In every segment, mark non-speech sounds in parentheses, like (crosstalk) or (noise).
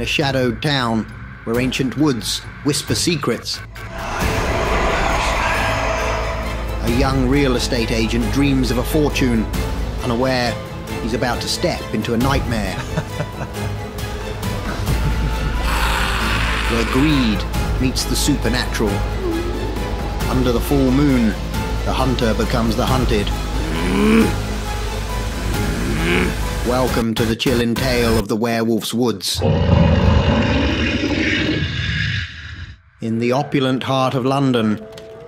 in a shadowed town where ancient woods whisper secrets. A young real estate agent dreams of a fortune, unaware he's about to step into a nightmare. (laughs) where greed meets the supernatural. Under the full moon, the hunter becomes the hunted. (laughs) Welcome to the chilling tale of the werewolf's woods. In the opulent heart of London,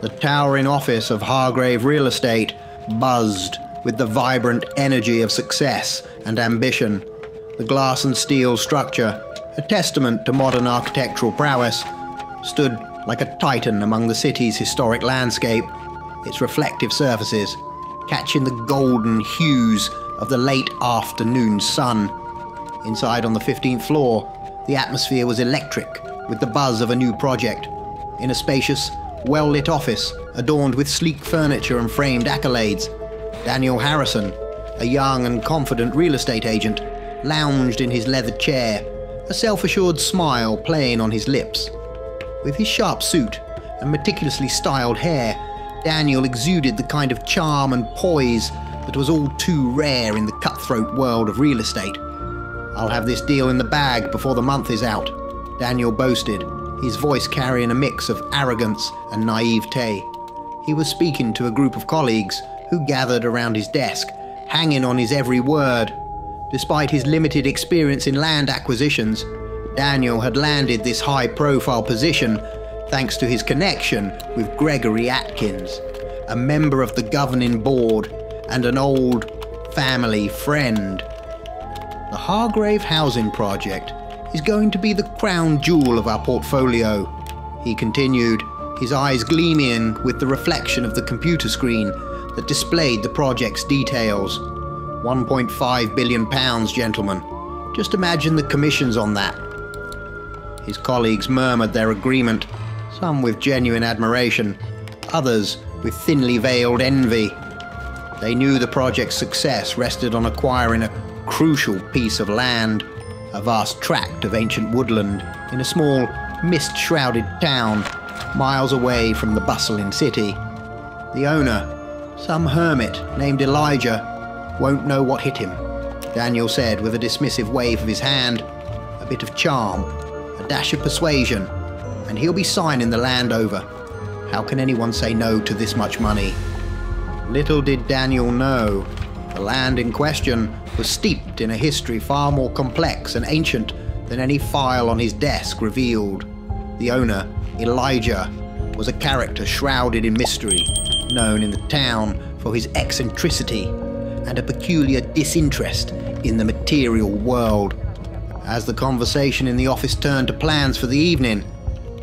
the towering office of Hargrave Real Estate buzzed with the vibrant energy of success and ambition. The glass and steel structure, a testament to modern architectural prowess, stood like a titan among the city's historic landscape, its reflective surfaces catching the golden hues of the late afternoon sun. Inside on the 15th floor, the atmosphere was electric with the buzz of a new project. In a spacious, well lit office adorned with sleek furniture and framed accolades, Daniel Harrison, a young and confident real estate agent, lounged in his leather chair, a self assured smile playing on his lips. With his sharp suit and meticulously styled hair, Daniel exuded the kind of charm and poise that was all too rare in the cutthroat world of real estate. I'll have this deal in the bag before the month is out, Daniel boasted, his voice carrying a mix of arrogance and naivete. He was speaking to a group of colleagues who gathered around his desk, hanging on his every word. Despite his limited experience in land acquisitions, Daniel had landed this high profile position thanks to his connection with Gregory Atkins, a member of the governing board and an old family friend. The Hargrave Housing Project is going to be the crown jewel of our portfolio, he continued, his eyes gleaming with the reflection of the computer screen that displayed the project's details. 1.5 billion pounds, gentlemen. Just imagine the commissions on that. His colleagues murmured their agreement, some with genuine admiration, others with thinly veiled envy. They knew the project's success rested on acquiring a crucial piece of land, a vast tract of ancient woodland in a small, mist shrouded town miles away from the bustling city. The owner, some hermit named Elijah, won't know what hit him, Daniel said with a dismissive wave of his hand, a bit of charm, a dash of persuasion, and he'll be signing the land over. How can anyone say no to this much money? Little did Daniel know, the land in question was steeped in a history far more complex and ancient than any file on his desk revealed. The owner, Elijah, was a character shrouded in mystery, known in the town for his eccentricity and a peculiar disinterest in the material world. As the conversation in the office turned to plans for the evening,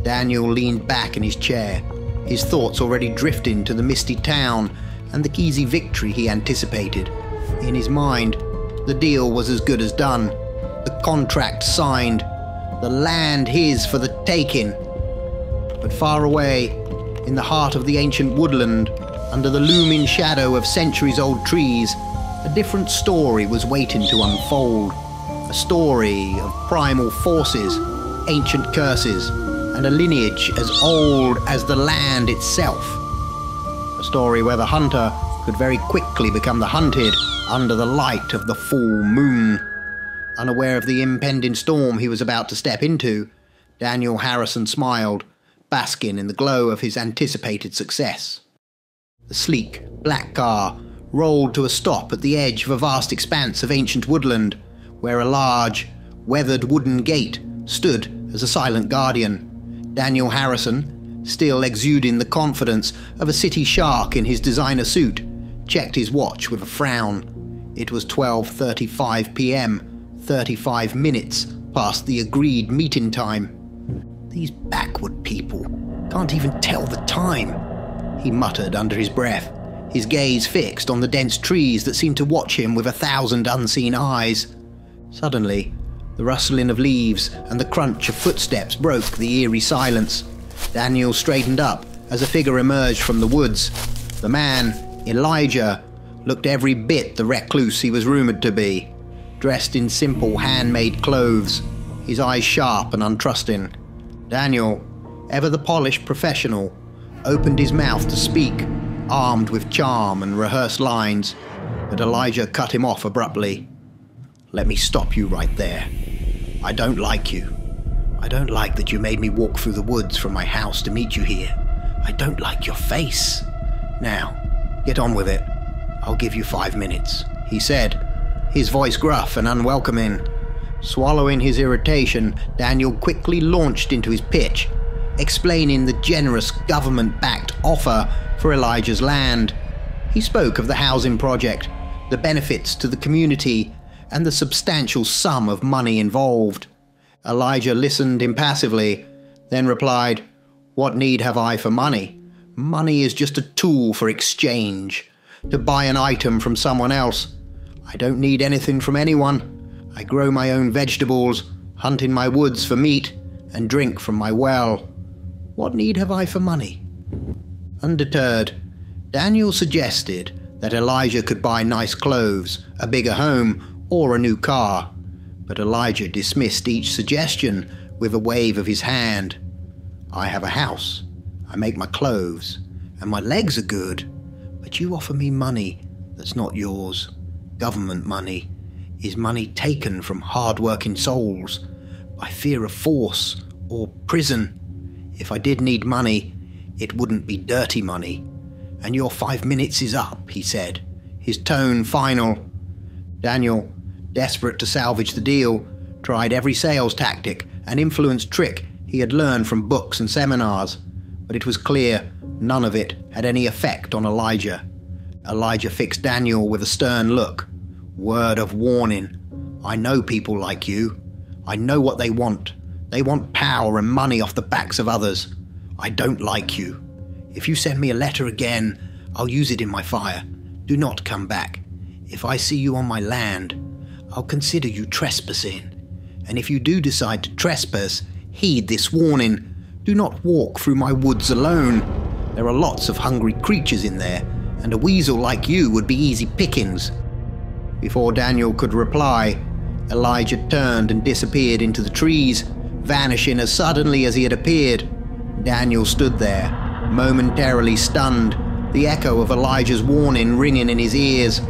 Daniel leaned back in his chair, his thoughts already drifting to the misty town and the easy victory he anticipated. In his mind, the deal was as good as done, the contract signed, the land his for the taking. But far away, in the heart of the ancient woodland, under the looming shadow of centuries old trees, a different story was waiting to unfold. A story of primal forces, ancient curses, and a lineage as old as the land itself. A story where the hunter could very quickly become the hunted under the light of the full moon. Unaware of the impending storm he was about to step into, Daniel Harrison smiled, basking in the glow of his anticipated success. The sleek, black car rolled to a stop at the edge of a vast expanse of ancient woodland, where a large, weathered wooden gate stood as a silent guardian. Daniel Harrison, still exuding the confidence of a city shark in his designer suit, checked his watch with a frown. It was 12:35 p.m., 35 minutes past the agreed meeting time. These backward people can't even tell the time, he muttered under his breath, his gaze fixed on the dense trees that seemed to watch him with a thousand unseen eyes. Suddenly, the rustling of leaves and the crunch of footsteps broke the eerie silence. Daniel straightened up as a figure emerged from the woods. The man, Elijah, looked every bit the recluse he was rumored to be. Dressed in simple handmade clothes, his eyes sharp and untrusting. Daniel, ever the polished professional, opened his mouth to speak, armed with charm and rehearsed lines, but Elijah cut him off abruptly. Let me stop you right there. I don't like you. I don't like that you made me walk through the woods from my house to meet you here. I don't like your face. Now, get on with it. I'll give you five minutes, he said, his voice gruff and unwelcoming. Swallowing his irritation, Daniel quickly launched into his pitch, explaining the generous government backed offer for Elijah's land. He spoke of the housing project, the benefits to the community, and the substantial sum of money involved. Elijah listened impassively, then replied, What need have I for money? Money is just a tool for exchange, to buy an item from someone else. I don't need anything from anyone. I grow my own vegetables, hunt in my woods for meat, and drink from my well. What need have I for money? Undeterred, Daniel suggested that Elijah could buy nice clothes, a bigger home, or a new car. But Elijah dismissed each suggestion with a wave of his hand. I have a house, I make my clothes, and my legs are good, but you offer me money that's not yours. Government money is money taken from hard-working souls by fear of force or prison. If I did need money, it wouldn't be dirty money. And your five minutes is up, he said, his tone final. Daniel, desperate to salvage the deal, tried every sales tactic and influence trick he had learned from books and seminars, but it was clear none of it had any effect on Elijah. Elijah fixed Daniel with a stern look. Word of warning. I know people like you. I know what they want. They want power and money off the backs of others. I don't like you. If you send me a letter again, I'll use it in my fire. Do not come back. If I see you on my land, I'll consider you trespassing. And if you do decide to trespass, heed this warning. Do not walk through my woods alone. There are lots of hungry creatures in there, and a weasel like you would be easy pickings. Before Daniel could reply, Elijah turned and disappeared into the trees, vanishing as suddenly as he had appeared. Daniel stood there, momentarily stunned, the echo of Elijah's warning ringing in his ears.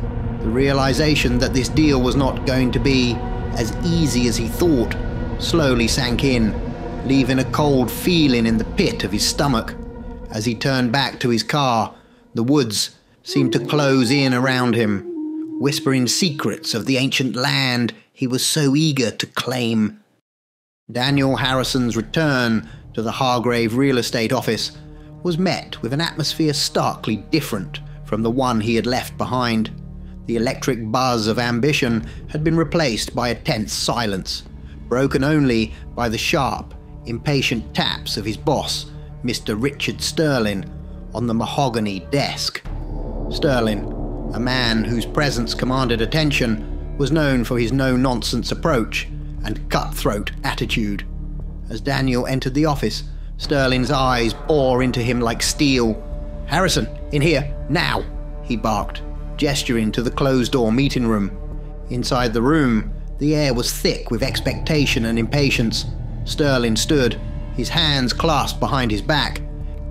The realization that this deal was not going to be as easy as he thought slowly sank in, leaving a cold feeling in the pit of his stomach. As he turned back to his car, the woods seemed to close in around him, whispering secrets of the ancient land he was so eager to claim. Daniel Harrison's return to the Hargrave real estate office was met with an atmosphere starkly different from the one he had left behind. The electric buzz of ambition had been replaced by a tense silence, broken only by the sharp, impatient taps of his boss, Mr. Richard Sterling, on the mahogany desk. Sterling, a man whose presence commanded attention, was known for his no nonsense approach and cutthroat attitude. As Daniel entered the office, Sterling's eyes bore into him like steel. Harrison, in here, now, he barked gesturing to the closed door meeting room. Inside the room, the air was thick with expectation and impatience. Sterling stood, his hands clasped behind his back,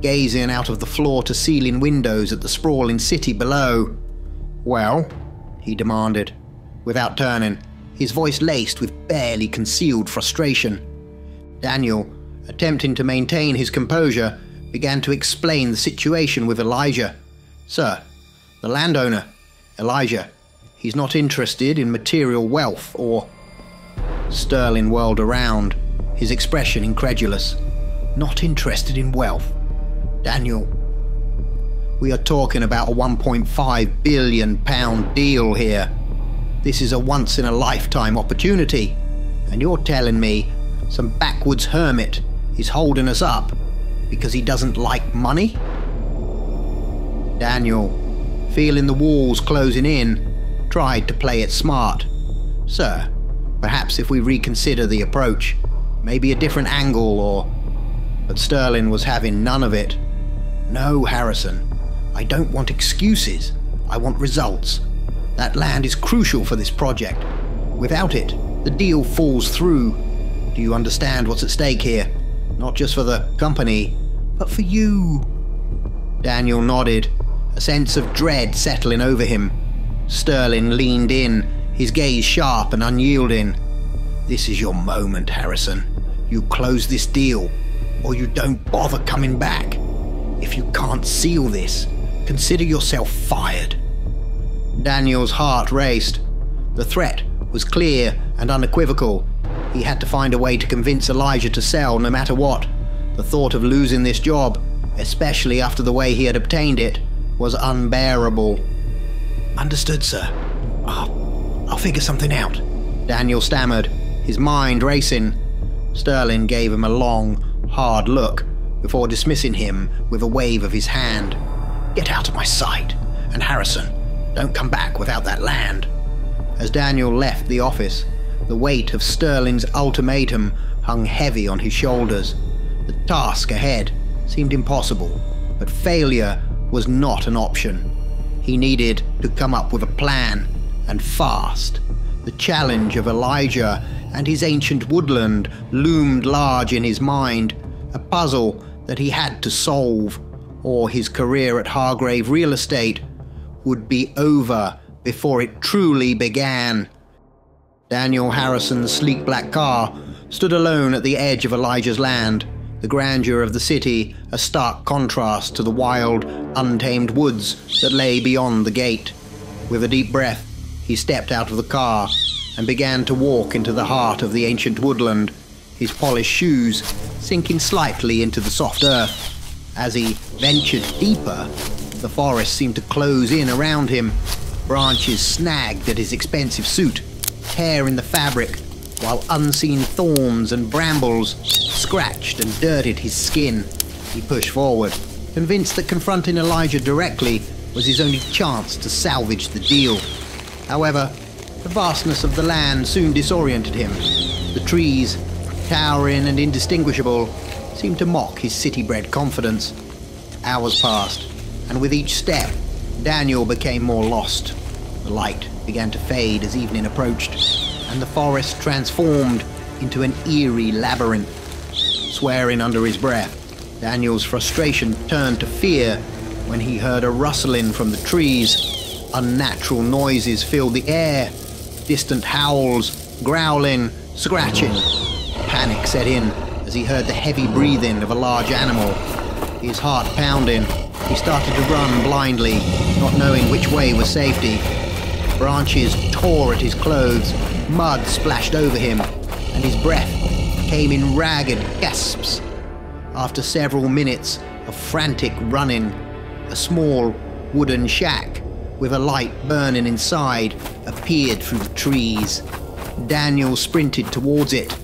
gazing out of the floor to ceiling windows at the sprawling city below. Well? he demanded, without turning, his voice laced with barely concealed frustration. Daniel, attempting to maintain his composure, began to explain the situation with Elijah. Sir, the landowner, Elijah, he's not interested in material wealth or. Sterling whirled around, his expression incredulous. Not interested in wealth. Daniel, we are talking about a 1.5 billion pound deal here. This is a once in a lifetime opportunity, and you're telling me some backwoods hermit is holding us up because he doesn't like money? Daniel, feeling the walls closing in, tried to play it smart. Sir, perhaps if we reconsider the approach, maybe a different angle or. But Sterling was having none of it. No, Harrison, I don't want excuses. I want results. That land is crucial for this project. Without it, the deal falls through. Do you understand what's at stake here? Not just for the company, but for you. Daniel nodded, a sense of dread settling over him. Sterling leaned in, his gaze sharp and unyielding. This is your moment, Harrison. You close this deal, or you don't bother coming back. If you can't seal this, consider yourself fired. Daniel's heart raced. The threat was clear and unequivocal. He had to find a way to convince Elijah to sell no matter what. The thought of losing this job, especially after the way he had obtained it, was unbearable. Understood, sir. I'll, I'll figure something out. Daniel stammered, his mind racing. Sterling gave him a long, hard look before dismissing him with a wave of his hand. Get out of my sight, and Harrison, don't come back without that land. As Daniel left the office, the weight of Sterling's ultimatum hung heavy on his shoulders. The task ahead seemed impossible, but failure was not an option. He needed to come up with a plan, and fast. The challenge of Elijah and his ancient woodland loomed large in his mind, a puzzle that he had to solve, or his career at Hargrave Real Estate would be over before it truly began. Daniel Harrison's sleek black car stood alone at the edge of Elijah's land, the grandeur of the city a stark contrast to the wild, untamed woods that lay beyond the gate. With a deep breath, he stepped out of the car and began to walk into the heart of the ancient woodland, his polished shoes sinking slightly into the soft earth. As he ventured deeper, the forest seemed to close in around him. Branches snagged at his expensive suit, tear in the fabric, while unseen thorns and brambles scratched and dirtied his skin. He pushed forward, convinced that confronting Elijah directly was his only chance to salvage the deal. However, the vastness of the land soon disoriented him. The trees, towering and indistinguishable, seemed to mock his city bred confidence. Hours passed, and with each step, Daniel became more lost. The light began to fade as evening approached, and the forest transformed into an eerie labyrinth. Swearing under his breath, Daniel's frustration turned to fear when he heard a rustling from the trees. Unnatural noises filled the air distant howls, growling, scratching. Panic set in as he heard the heavy breathing of a large animal. His heart pounding, he started to run blindly, not knowing which way was safety. Branches tore at his clothes, mud splashed over him, and his breath came in ragged gasps. After several minutes of frantic running, a small wooden shack with a light burning inside appeared through the trees. Daniel sprinted towards it,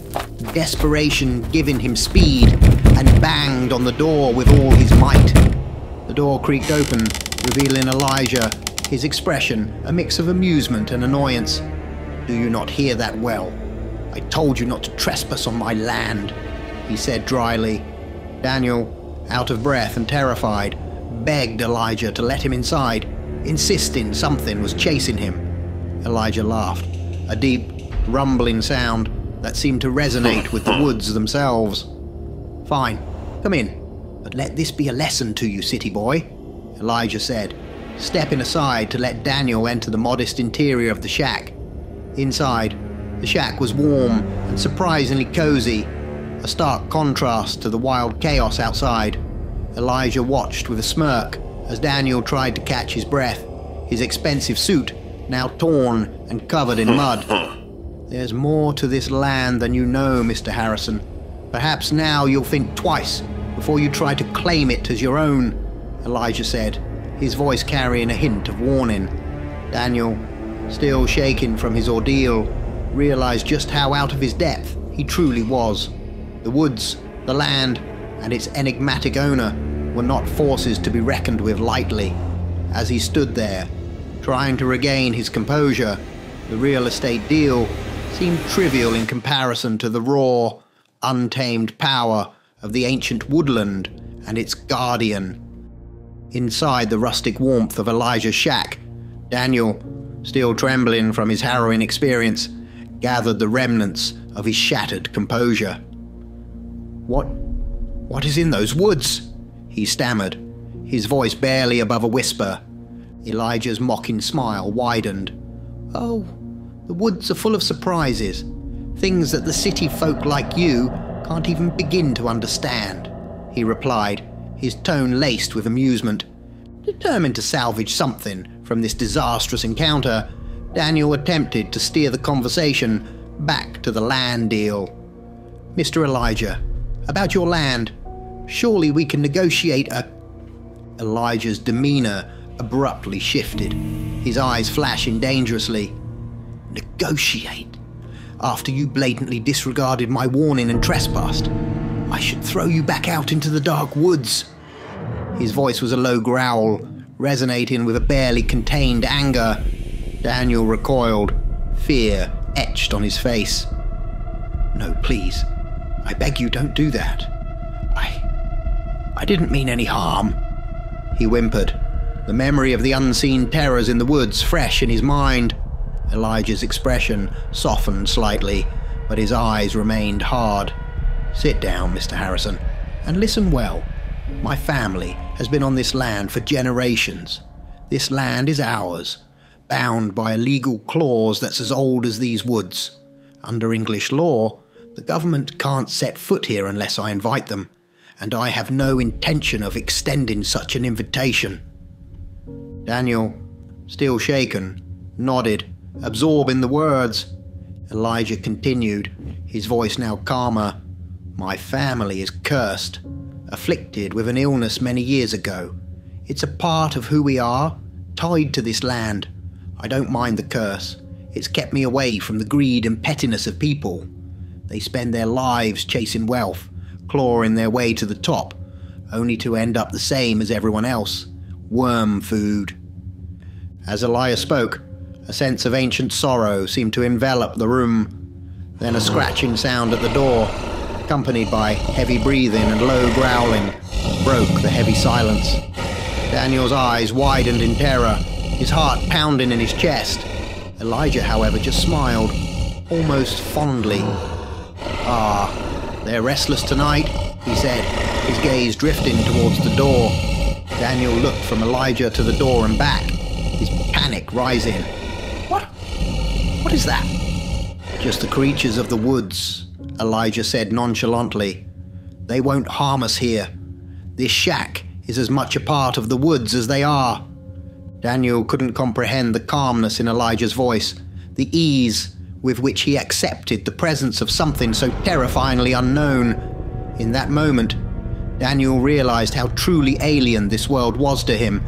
desperation giving him speed, and banged on the door with all his might. The door creaked open, revealing Elijah, his expression a mix of amusement and annoyance. Do you not hear that well? I told you not to trespass on my land, he said dryly. Daniel, out of breath and terrified, begged Elijah to let him inside, insisting something was chasing him. Elijah laughed, a deep, rumbling sound that seemed to resonate with the (laughs) woods themselves. Fine, come in, but let this be a lesson to you, city boy, Elijah said, stepping aside to let Daniel enter the modest interior of the shack. Inside, the shack was warm and surprisingly cozy, a stark contrast to the wild chaos outside. Elijah watched with a smirk as Daniel tried to catch his breath, his expensive suit now torn and covered in mud. (laughs) There's more to this land than you know, Mr. Harrison. Perhaps now you'll think twice before you try to claim it as your own, Elijah said, his voice carrying a hint of warning. Daniel, still shaken from his ordeal, realized just how out of his depth he truly was. The woods, the land, and its enigmatic owner were not forces to be reckoned with lightly. As he stood there, trying to regain his composure, the real estate deal seemed trivial in comparison to the raw, untamed power of the ancient woodland and its guardian. Inside the rustic warmth of Elijah's shack, Daniel, still trembling from his harrowing experience, gathered the remnants of his shattered composure. What. what is in those woods? He stammered, his voice barely above a whisper. Elijah's mocking smile widened. Oh, the woods are full of surprises, things that the city folk like you can't even begin to understand, he replied, his tone laced with amusement. Determined to salvage something from this disastrous encounter, Daniel attempted to steer the conversation back to the land deal. Mr. Elijah, about your land, surely we can negotiate a. Elijah's demeanor abruptly shifted, his eyes flashing dangerously. Negotiate? After you blatantly disregarded my warning and trespassed, I should throw you back out into the dark woods. His voice was a low growl, resonating with a barely contained anger. Daniel recoiled, fear etched on his face. No, please. I beg you, don't do that. I. I didn't mean any harm. He whimpered, the memory of the unseen terrors in the woods fresh in his mind. Elijah's expression softened slightly, but his eyes remained hard. Sit down, Mr. Harrison, and listen well. My family has been on this land for generations. This land is ours, bound by a legal clause that's as old as these woods. Under English law, the government can't set foot here unless I invite them, and I have no intention of extending such an invitation. Daniel, still shaken, nodded, absorbing the words. Elijah continued, his voice now calmer. My family is cursed, afflicted with an illness many years ago. It's a part of who we are, tied to this land. I don't mind the curse. It's kept me away from the greed and pettiness of people. They spend their lives chasing wealth, clawing their way to the top, only to end up the same as everyone else worm food. As Elijah spoke, a sense of ancient sorrow seemed to envelop the room. Then a scratching sound at the door, accompanied by heavy breathing and low growling, broke the heavy silence. Daniel's eyes widened in terror, his heart pounding in his chest. Elijah, however, just smiled, almost fondly. Ah, they're restless tonight, he said, his gaze drifting towards the door. Daniel looked from Elijah to the door and back, his panic rising. What? What is that? Just the creatures of the woods, Elijah said nonchalantly. They won't harm us here. This shack is as much a part of the woods as they are. Daniel couldn't comprehend the calmness in Elijah's voice, the ease with which he accepted the presence of something so terrifyingly unknown. In that moment, Daniel realized how truly alien this world was to him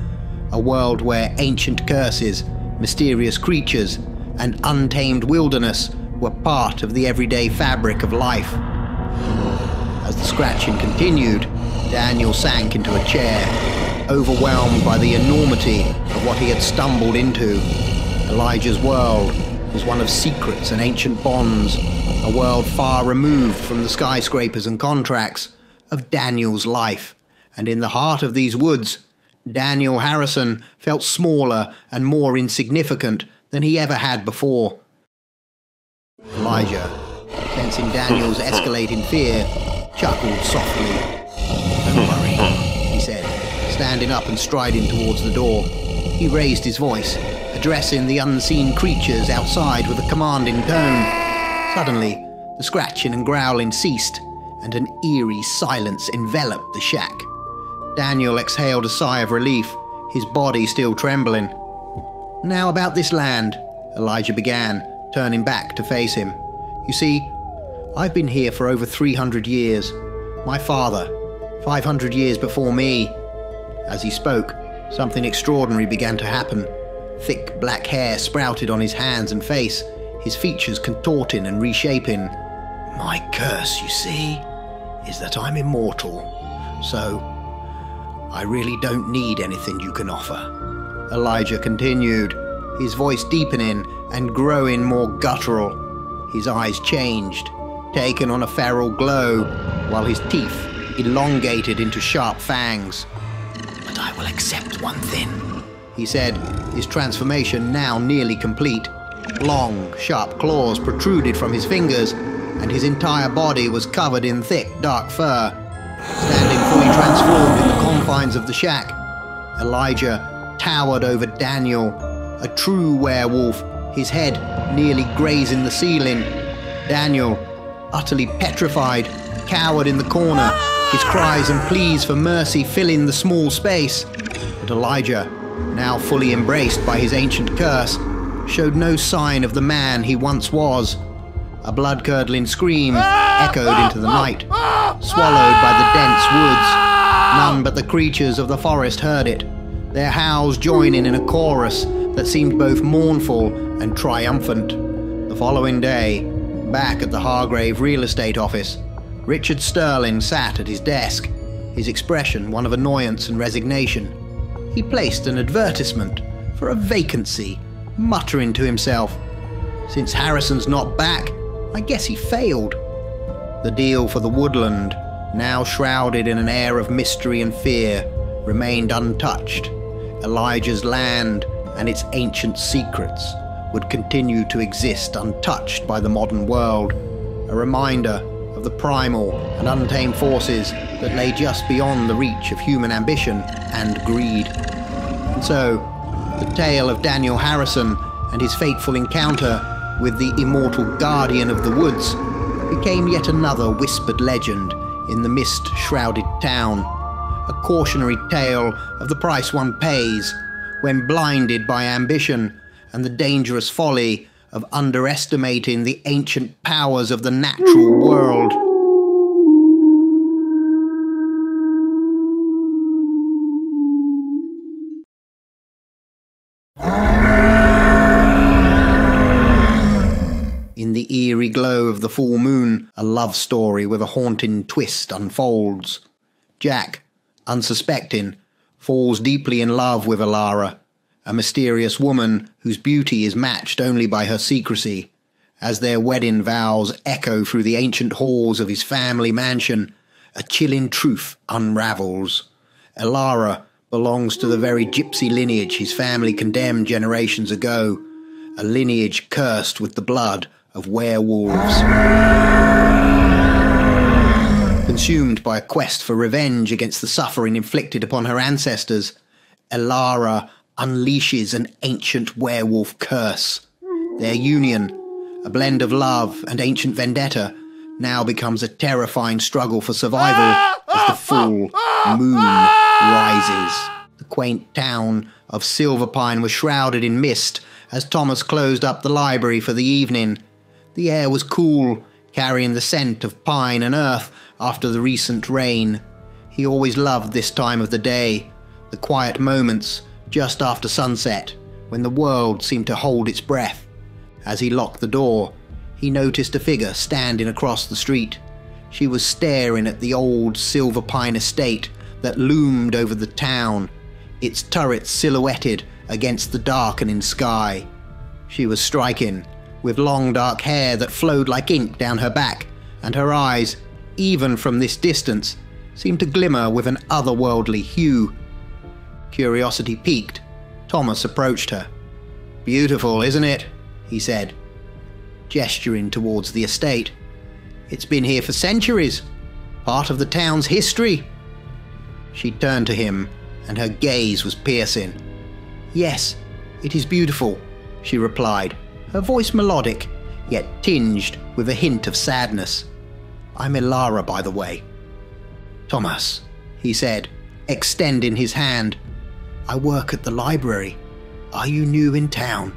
a world where ancient curses, mysterious creatures, and untamed wilderness were part of the everyday fabric of life. As the scratching continued, Daniel sank into a chair, overwhelmed by the enormity of what he had stumbled into. Elijah's world was one of secrets and ancient bonds, a world far removed from the skyscrapers and contracts of Daniel's life. And in the heart of these woods, Daniel Harrison felt smaller and more insignificant than he ever had before. Elijah, sensing Daniel's escalating fear, chuckled softly. Don't worry, he said, standing up and striding towards the door. He raised his voice, addressing the unseen creatures outside with a commanding tone. Suddenly, the scratching and growling ceased, and an eerie silence enveloped the shack. Daniel exhaled a sigh of relief, his body still trembling. Now about this land, Elijah began, turning back to face him. You see, I've been here for over 300 years. My father, 500 years before me. As he spoke, something extraordinary began to happen. Thick black hair sprouted on his hands and face, his features contorting and reshaping. My curse, you see, is that I'm immortal. So, I really don't need anything you can offer. Elijah continued, his voice deepening and growing more guttural. His eyes changed, taken on a feral glow, while his teeth elongated into sharp fangs. But I will accept one thing, he said, his transformation now nearly complete. Long, sharp claws protruded from his fingers, and his entire body was covered in thick, dark fur. Standing fully transformed in the confines of the shack, Elijah towered over Daniel, a true werewolf, his head nearly grazing the ceiling. Daniel, utterly petrified, cowered in the corner, his cries and pleas for mercy filling the small space. But Elijah, now fully embraced by his ancient curse, showed no sign of the man he once was. A blood curdling scream echoed into the night, swallowed by the dense woods. None but the creatures of the forest heard it, their howls joining in a chorus that seemed both mournful and triumphant. The following day, back at the Hargrave real estate office, Richard Sterling sat at his desk, his expression one of annoyance and resignation. He placed an advertisement for a vacancy, muttering to himself, Since Harrison's not back, I guess he failed. The deal for the woodland, now shrouded in an air of mystery and fear, remained untouched. Elijah's land and its ancient secrets would continue to exist untouched by the modern world, a reminder of the primal and untamed forces that lay just beyond the reach of human ambition and greed. And so, the tale of Daniel Harrison and his fateful encounter with the immortal guardian of the woods became yet another whispered legend in the mist shrouded town. A cautionary tale of the price one pays when blinded by ambition and the dangerous folly of underestimating the ancient powers of the natural world. In the eerie glow of the full moon, a love story with a haunting twist unfolds. Jack, unsuspecting, falls deeply in love with Alara, a mysterious woman whose beauty is matched only by her secrecy. As their wedding vows echo through the ancient halls of his family mansion, a chilling truth unravels. Alara belongs to the very gypsy lineage his family condemned generations ago, a lineage cursed with the blood of werewolves. Consumed by a quest for revenge against the suffering inflicted upon her ancestors, Elara unleashes an ancient werewolf curse. Their union, a blend of love and ancient vendetta, now becomes a terrifying struggle for survival as the full moon rises. The quaint town of Silverpine was shrouded in mist as Thomas closed up the library for the evening. The air was cool, carrying the scent of pine and earth after the recent rain. He always loved this time of the day, the quiet moments just after sunset, when the world seemed to hold its breath. As he locked the door, he noticed a figure standing across the street. She was staring at the old silver pine estate that loomed over the town, its turrets silhouetted against the darkening sky. She was striking, with long dark hair that flowed like ink down her back, and her eyes, even from this distance, seemed to glimmer with an otherworldly hue. Curiosity piqued, Thomas approached her. Beautiful, isn't it? he said, gesturing towards the estate. It's been here for centuries, part of the town's history. She turned to him, and her gaze was piercing. Yes, it is beautiful, she replied, her voice melodic, yet tinged with a hint of sadness. I'm Alara, by the way. Thomas, he said, extending his hand. I work at the library. Are you new in town?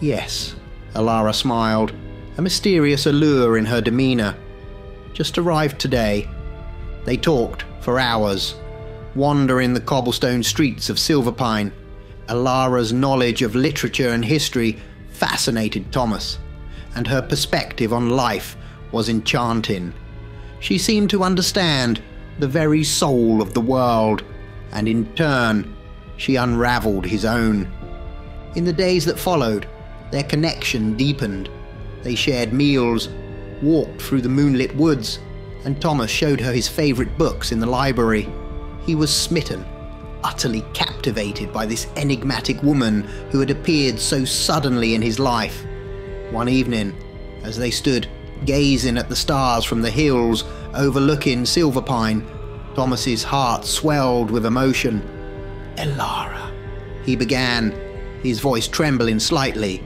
Yes, Alara smiled, a mysterious allure in her demeanor. Just arrived today. They talked for hours, wandering the cobblestone streets of Silverpine. Alara's knowledge of literature and history fascinated Thomas, and her perspective on life was enchanting. She seemed to understand the very soul of the world, and in turn, she unravelled his own. In the days that followed, their connection deepened. They shared meals, walked through the moonlit woods, and Thomas showed her his favourite books in the library. He was smitten, utterly captivated by this enigmatic woman who had appeared so suddenly in his life. One evening, as they stood gazing at the stars from the hills overlooking Silverpine. Thomas's heart swelled with emotion. Elara, he began, his voice trembling slightly.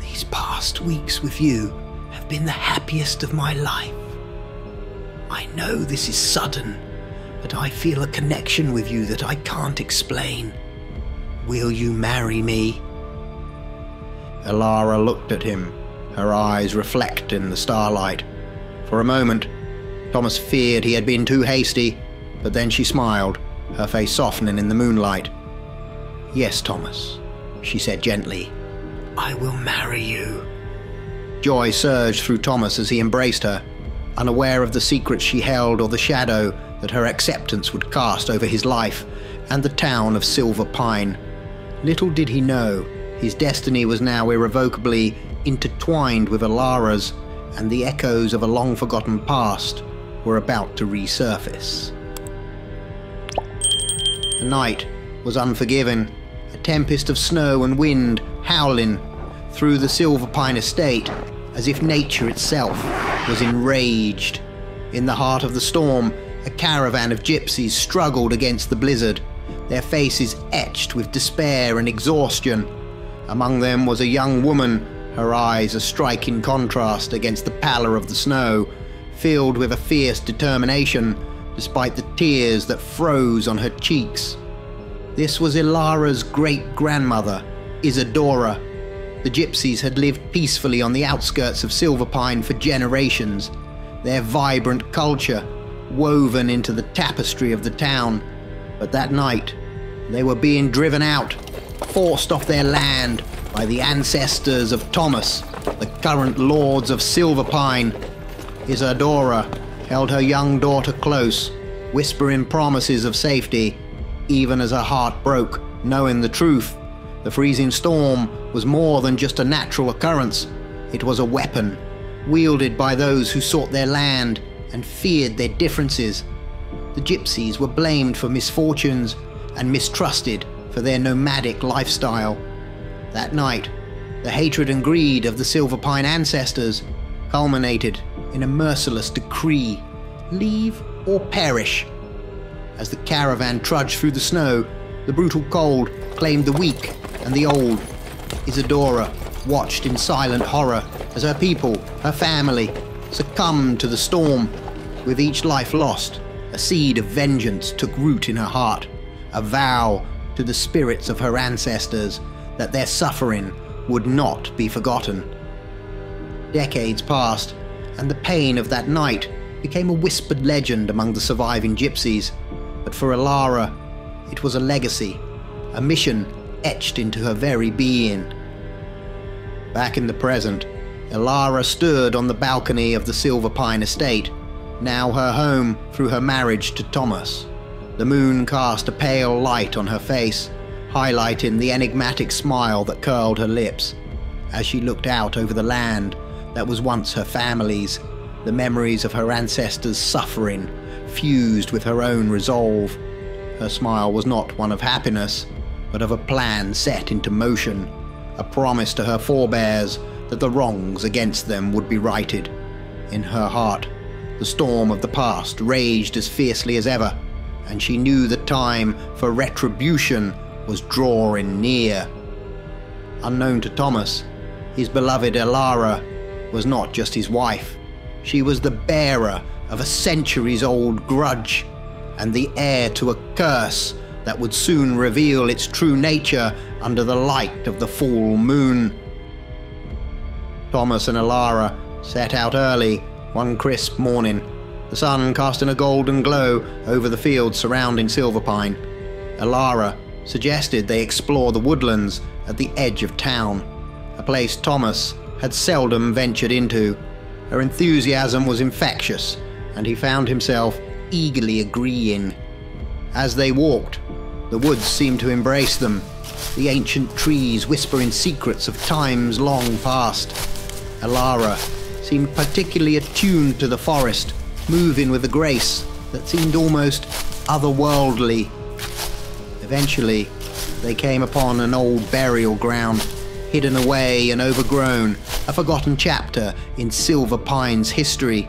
These past weeks with you have been the happiest of my life. I know this is sudden, but I feel a connection with you that I can't explain. Will you marry me? Elara looked at him, her eyes reflect in the starlight. For a moment, Thomas feared he had been too hasty, but then she smiled, her face softening in the moonlight. Yes, Thomas, she said gently. I will marry you. Joy surged through Thomas as he embraced her, unaware of the secret she held or the shadow that her acceptance would cast over his life and the town of Silver Pine. Little did he know his destiny was now irrevocably intertwined with Alara's and the echoes of a long forgotten past were about to resurface. The night was unforgiving, a tempest of snow and wind howling through the Silver Pine estate as if nature itself was enraged. In the heart of the storm, a caravan of gypsies struggled against the blizzard, their faces etched with despair and exhaustion. Among them was a young woman, her eyes a striking contrast against the pallor of the snow, filled with a fierce determination despite the tears that froze on her cheeks. This was Ilara's great grandmother, Isadora. The gypsies had lived peacefully on the outskirts of Silverpine for generations, their vibrant culture woven into the tapestry of the town. But that night, they were being driven out, forced off their land by the ancestors of Thomas, the current lords of Silverpine. Isadora held her young daughter close, whispering promises of safety, even as her heart broke, knowing the truth. The freezing storm was more than just a natural occurrence, it was a weapon, wielded by those who sought their land and feared their differences. The gypsies were blamed for misfortunes and mistrusted for their nomadic lifestyle. That night, the hatred and greed of the Silverpine ancestors culminated in a merciless decree leave or perish. As the caravan trudged through the snow, the brutal cold claimed the weak and the old. Isadora watched in silent horror as her people, her family, succumbed to the storm. With each life lost, a seed of vengeance took root in her heart, a vow to the spirits of her ancestors that their suffering would not be forgotten. Decades passed, and the pain of that night became a whispered legend among the surviving gypsies. But for Alara, it was a legacy, a mission etched into her very being. Back in the present, Elara stood on the balcony of the Silver Pine estate, now her home through her marriage to Thomas. The moon cast a pale light on her face, highlighting the enigmatic smile that curled her lips as she looked out over the land that was once her family's, the memories of her ancestors' suffering fused with her own resolve. Her smile was not one of happiness, but of a plan set into motion, a promise to her forebears that the wrongs against them would be righted. In her heart, the storm of the past raged as fiercely as ever, and she knew the time for retribution was drawing near. Unknown to Thomas, his beloved Elara was not just his wife. She was the bearer of a centuries old grudge and the heir to a curse that would soon reveal its true nature under the light of the full moon. Thomas and Elara set out early one crisp morning, the sun casting a golden glow over the fields surrounding Silverpine. Elara suggested they explore the woodlands at the edge of town, a place Thomas had seldom ventured into. Her enthusiasm was infectious, and he found himself eagerly agreeing. As they walked, the woods seemed to embrace them, the ancient trees whispering secrets of times long past. Alara seemed particularly attuned to the forest, moving with a grace that seemed almost otherworldly Eventually, they came upon an old burial ground, hidden away and overgrown a forgotten chapter in Silver Pine's history.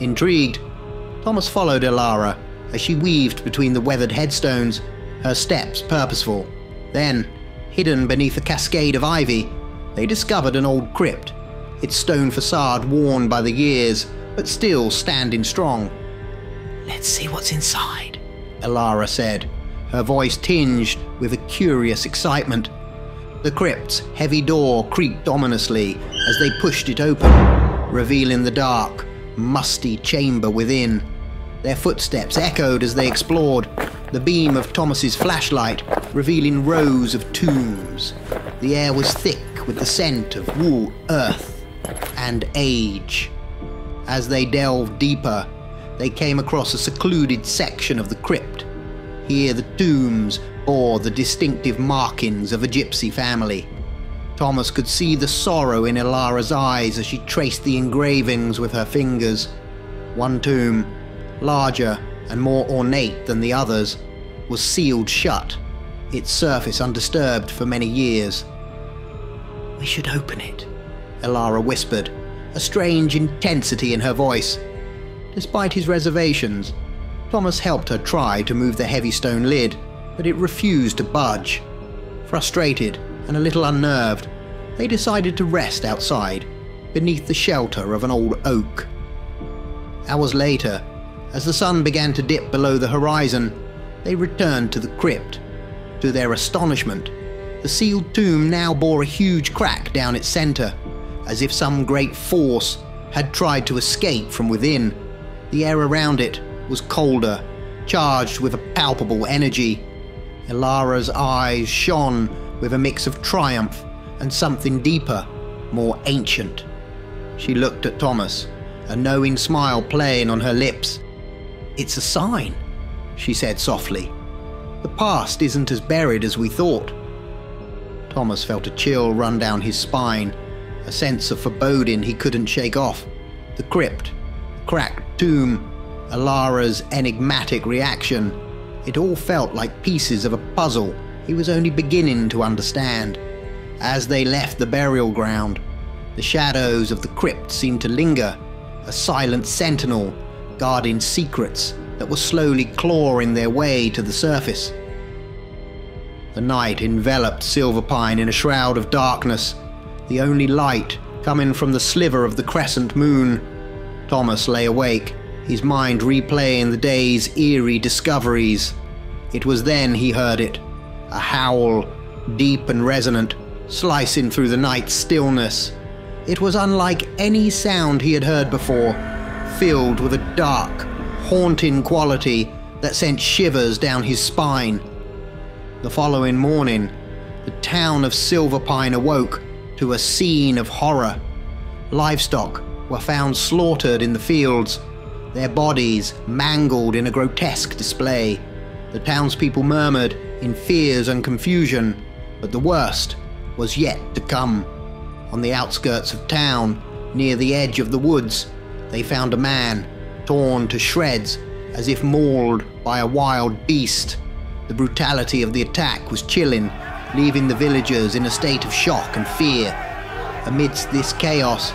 Intrigued, Thomas followed Elara as she weaved between the weathered headstones, her steps purposeful. Then, hidden beneath a cascade of ivy, they discovered an old crypt, its stone facade worn by the years, but still standing strong. Let's see what's inside, Elara said, her voice tinged with a curious excitement. The crypt's heavy door creaked ominously as they pushed it open, revealing the dark, musty chamber within. Their footsteps echoed as they explored, the beam of Thomas's flashlight revealing rows of tombs. The air was thick with the scent of wool, earth, and age. As they delved deeper, they came across a secluded section of the crypt. Here the tombs bore the distinctive markings of a gypsy family. Thomas could see the sorrow in Elara's eyes as she traced the engravings with her fingers. One tomb, larger and more ornate than the others, was sealed shut, its surface undisturbed for many years. We should open it, Elara whispered, a strange intensity in her voice. Despite his reservations, Thomas helped her try to move the heavy stone lid, but it refused to budge. Frustrated and a little unnerved, they decided to rest outside, beneath the shelter of an old oak. Hours later, as the sun began to dip below the horizon, they returned to the crypt. To their astonishment, the sealed tomb now bore a huge crack down its center, as if some great force had tried to escape from within. The air around it was colder, charged with a palpable energy. Elara's eyes shone with a mix of triumph and something deeper, more ancient. She looked at Thomas, a knowing smile playing on her lips. It's a sign, she said softly. The past isn't as buried as we thought. Thomas felt a chill run down his spine, a sense of foreboding he couldn't shake off. The crypt, the cracked tomb, Elara's enigmatic reaction. It all felt like pieces of a puzzle he was only beginning to understand. As they left the burial ground, the shadows of the crypt seemed to linger, a silent sentinel guarding secrets that were slowly clawing their way to the surface. The night enveloped Silverpine in a shroud of darkness, the only light coming from the sliver of the crescent moon. Thomas lay awake, his mind replaying the day's eerie discoveries. It was then he heard it a howl, deep and resonant, slicing through the night's stillness. It was unlike any sound he had heard before, filled with a dark, haunting quality that sent shivers down his spine. The following morning, the town of Silverpine awoke to a scene of horror. Livestock were found slaughtered in the fields, their bodies mangled in a grotesque display. The townspeople murmured in fears and confusion, but the worst was yet to come. On the outskirts of town, near the edge of the woods, they found a man, torn to shreds as if mauled by a wild beast. The brutality of the attack was chilling, leaving the villagers in a state of shock and fear. Amidst this chaos,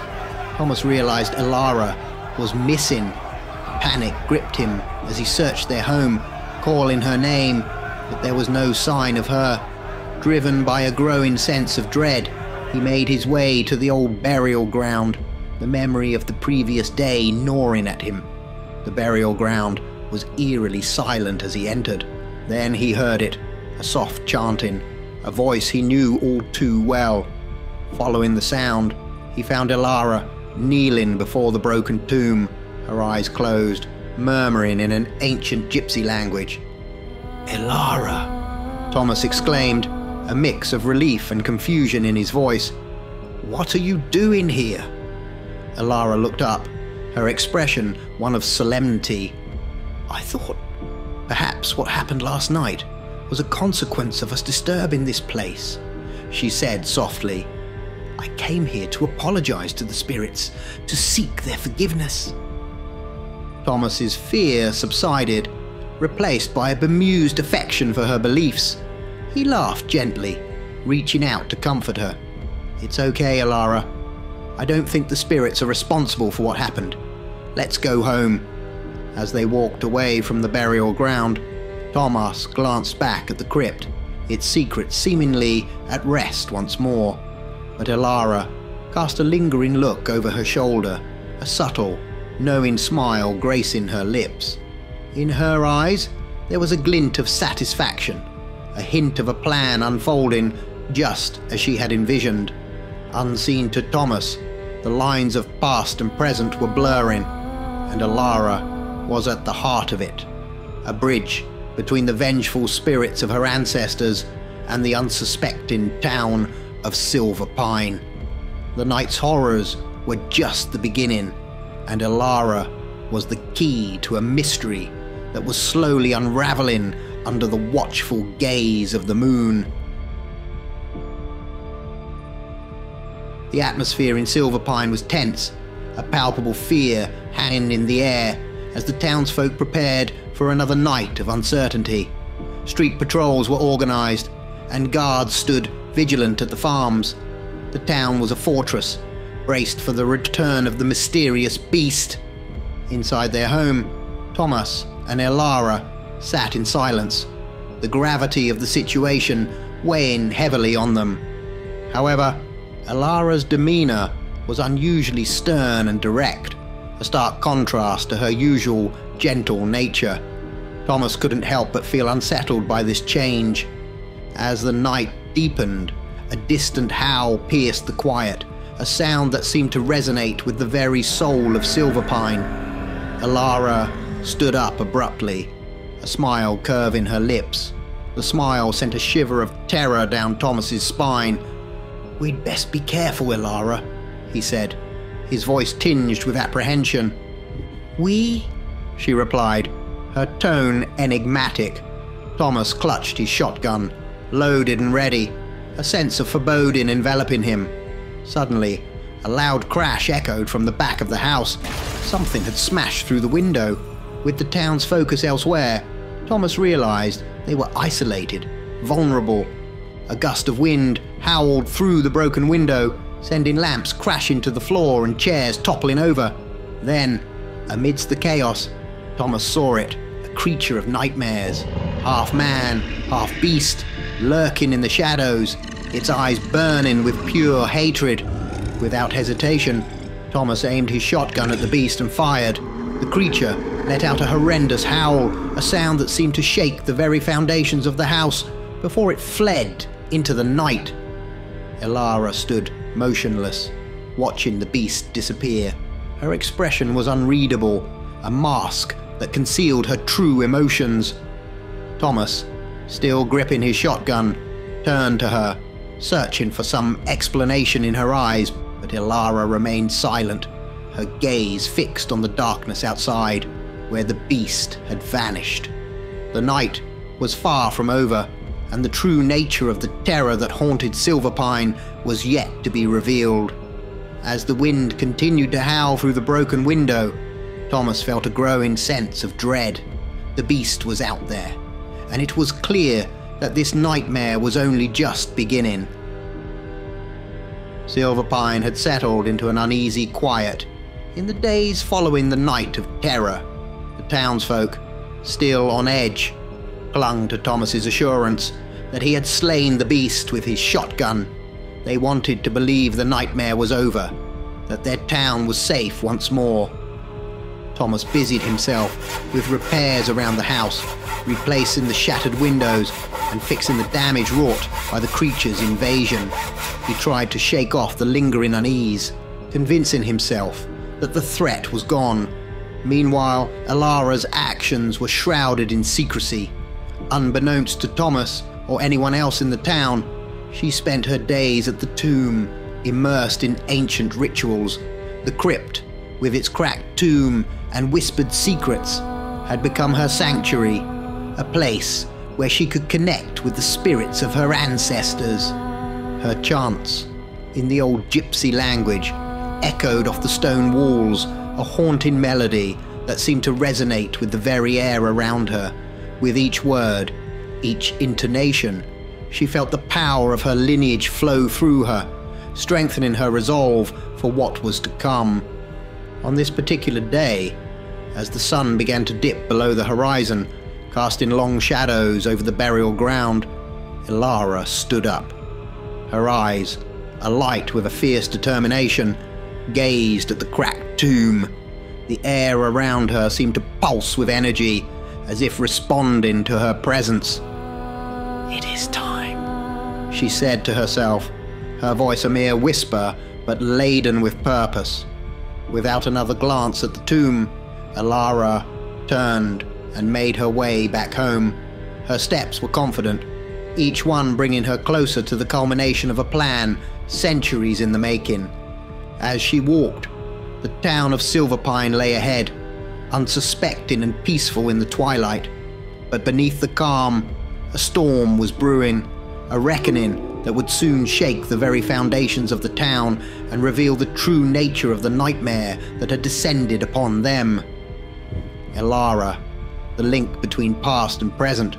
Thomas realized Elara was missing. Panic gripped him as he searched their home, calling her name, but there was no sign of her. Driven by a growing sense of dread, he made his way to the old burial ground, the memory of the previous day gnawing at him. The burial ground was eerily silent as he entered. Then he heard it, a soft chanting, a voice he knew all too well. Following the sound, he found Elara kneeling before the broken tomb, her eyes closed, murmuring in an ancient gypsy language. Elara, Thomas exclaimed, a mix of relief and confusion in his voice. What are you doing here? Elara looked up, her expression one of solemnity. I thought perhaps what happened last night was a consequence of us disturbing this place, she said softly. I came here to apologize to the spirits, to seek their forgiveness. Thomas's fear subsided, replaced by a bemused affection for her beliefs. He laughed gently, reaching out to comfort her. It's okay, Elara. I don't think the spirits are responsible for what happened. Let's go home. As they walked away from the burial ground, Thomas glanced back at the crypt, its secrets seemingly at rest once more. But Elara cast a lingering look over her shoulder, a subtle, knowing smile gracing her lips. In her eyes, there was a glint of satisfaction, a hint of a plan unfolding just as she had envisioned. Unseen to Thomas, the lines of past and present were blurring, and Elara was at the heart of it, a bridge between the vengeful spirits of her ancestors and the unsuspecting town of Silver Pine. The night's horrors were just the beginning, and Elara was the key to a mystery that was slowly unraveling under the watchful gaze of the moon. The atmosphere in Silver Pine was tense, a palpable fear hanging in the air as the townsfolk prepared for another night of uncertainty. Street patrols were organized, and guards stood vigilant at the farms. The town was a fortress, braced for the return of the mysterious beast. Inside their home, Thomas and Elara sat in silence, the gravity of the situation weighing heavily on them. However, Elara's demeanor was unusually stern and direct, a stark contrast to her usual gentle nature. Thomas couldn't help but feel unsettled by this change. As the night deepened, a distant howl pierced the quiet, a sound that seemed to resonate with the very soul of Silverpine. Elara stood up abruptly, a smile curving her lips. The smile sent a shiver of terror down Thomas's spine. We'd best be careful, Elara, he said, his voice tinged with apprehension. We? she replied, her tone enigmatic. Thomas clutched his shotgun, loaded and ready, a sense of foreboding enveloping him. Suddenly, a loud crash echoed from the back of the house. Something had smashed through the window. With the town's focus elsewhere, Thomas realized they were isolated, vulnerable. A gust of wind howled through the broken window, sending lamps crashing to the floor and chairs toppling over. Then, amidst the chaos, Thomas saw it a creature of nightmares, half man, half beast, lurking in the shadows, its eyes burning with pure hatred. Without hesitation, Thomas aimed his shotgun at the beast and fired. The creature let out a horrendous howl, a sound that seemed to shake the very foundations of the house before it fled into the night. Elara stood motionless, watching the beast disappear. Her expression was unreadable, a mask that concealed her true emotions. Thomas, still gripping his shotgun, turned to her, searching for some explanation in her eyes, but Elara remained silent, her gaze fixed on the darkness outside, where the beast had vanished. The night was far from over, and the true nature of the terror that haunted Silverpine was yet to be revealed. As the wind continued to howl through the broken window, Thomas felt a growing sense of dread. The beast was out there, and it was clear that this nightmare was only just beginning. Silverpine had settled into an uneasy quiet in the days following the night of terror. The townsfolk, still on edge, clung to Thomas's assurance that he had slain the beast with his shotgun. They wanted to believe the nightmare was over, that their town was safe once more. Thomas busied himself with repairs around the house, replacing the shattered windows and fixing the damage wrought by the creature's invasion. He tried to shake off the lingering unease, convincing himself that the threat was gone. Meanwhile, Elara's actions were shrouded in secrecy. Unbeknownst to Thomas, or anyone else in the town, she spent her days at the tomb, immersed in ancient rituals. The crypt, with its cracked tomb and whispered secrets, had become her sanctuary, a place where she could connect with the spirits of her ancestors. Her chants, in the old gypsy language, echoed off the stone walls, a haunting melody that seemed to resonate with the very air around her. With each word, each intonation, she felt the power of her lineage flow through her, strengthening her resolve for what was to come. On this particular day, as the sun began to dip below the horizon, casting long shadows over the burial ground, Elara stood up. Her eyes, alight with a fierce determination, gazed at the cracked tomb. The air around her seemed to pulse with energy, as if responding to her presence. It is time, she said to herself, her voice a mere whisper, but laden with purpose. Without another glance at the tomb, Elara turned and made her way back home. Her steps were confident, each one bringing her closer to the culmination of a plan centuries in the making. As she walked, the town of Silverpine lay ahead, unsuspecting and peaceful in the twilight. But beneath the calm, a storm was brewing, a reckoning that would soon shake the very foundations of the town and reveal the true nature of the nightmare that had descended upon them. Elara, the link between past and present,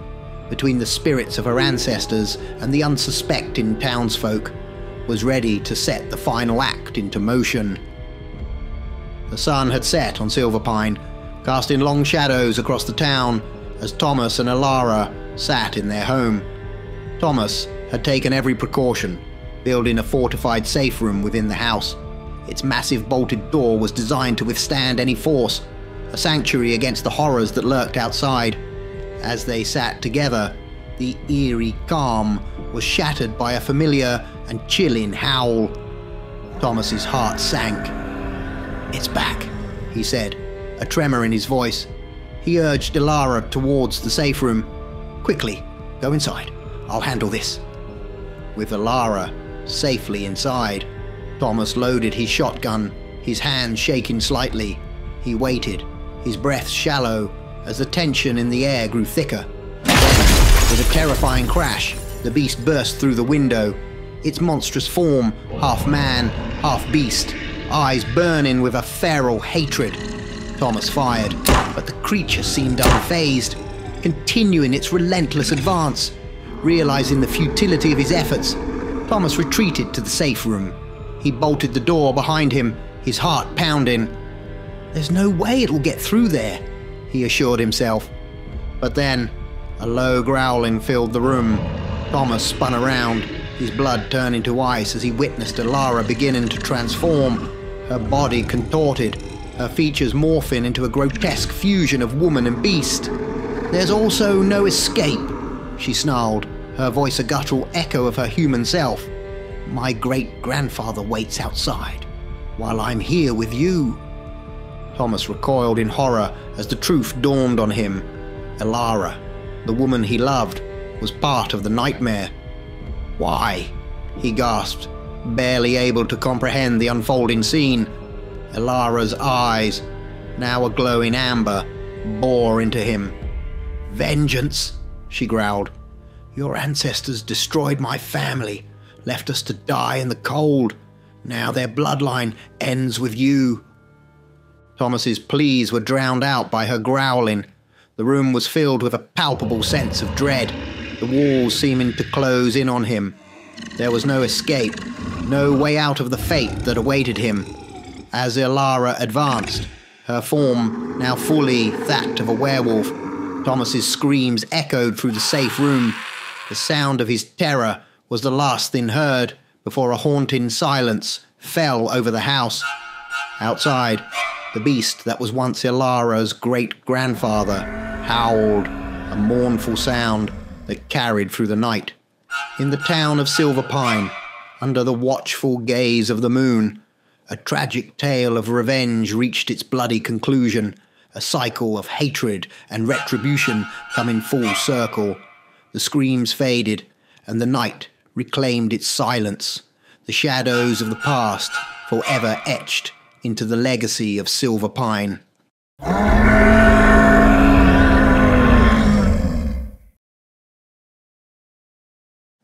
between the spirits of her ancestors and the unsuspecting townsfolk, was ready to set the final act into motion. The sun had set on Silverpine, casting long shadows across the town as Thomas and Elara sat in their home. Thomas had taken every precaution, building a fortified safe room within the house. Its massive bolted door was designed to withstand any force, a sanctuary against the horrors that lurked outside. As they sat together, the eerie calm was shattered by a familiar and chilling howl. Thomas's heart sank. It's back, he said, a tremor in his voice. He urged Elara towards the safe room. Quickly, go inside. I'll handle this. With Elara safely inside, Thomas loaded his shotgun, his hands shaking slightly. He waited, his breath shallow, as the tension in the air grew thicker. With a terrifying crash, the beast burst through the window, its monstrous form, half man, half beast, eyes burning with a feral hatred. Thomas fired, but the creature seemed unfazed, continuing its relentless advance. Realizing the futility of his efforts, Thomas retreated to the safe room. He bolted the door behind him, his heart pounding. There's no way it'll get through there, he assured himself. But then, a low growling filled the room. Thomas spun around, his blood turning to ice as he witnessed Elara beginning to transform, her body contorted, her features morphing into a grotesque fusion of woman and beast. There's also no escape, she snarled, her voice a guttural echo of her human self. My great grandfather waits outside, while I'm here with you. Thomas recoiled in horror as the truth dawned on him. Elara, the woman he loved, was part of the nightmare. Why? He gasped, barely able to comprehend the unfolding scene. Elara's eyes, now a glowing amber, bore into him. Vengeance, she growled. Your ancestors destroyed my family, left us to die in the cold. Now their bloodline ends with you. Thomas's pleas were drowned out by her growling. The room was filled with a palpable sense of dread, the walls seeming to close in on him. There was no escape, no way out of the fate that awaited him. As Elara advanced, her form now fully that of a werewolf, Thomas's screams echoed through the safe room. The sound of his terror was the last thing heard before a haunting silence fell over the house. Outside, the beast that was once Elara's great grandfather howled, a mournful sound that carried through the night. In the town of Silverpine, under the watchful gaze of the moon, a tragic tale of revenge reached its bloody conclusion, a cycle of hatred and retribution coming full circle. The screams faded, and the night reclaimed its silence, the shadows of the past forever etched into the legacy of Silver Pine.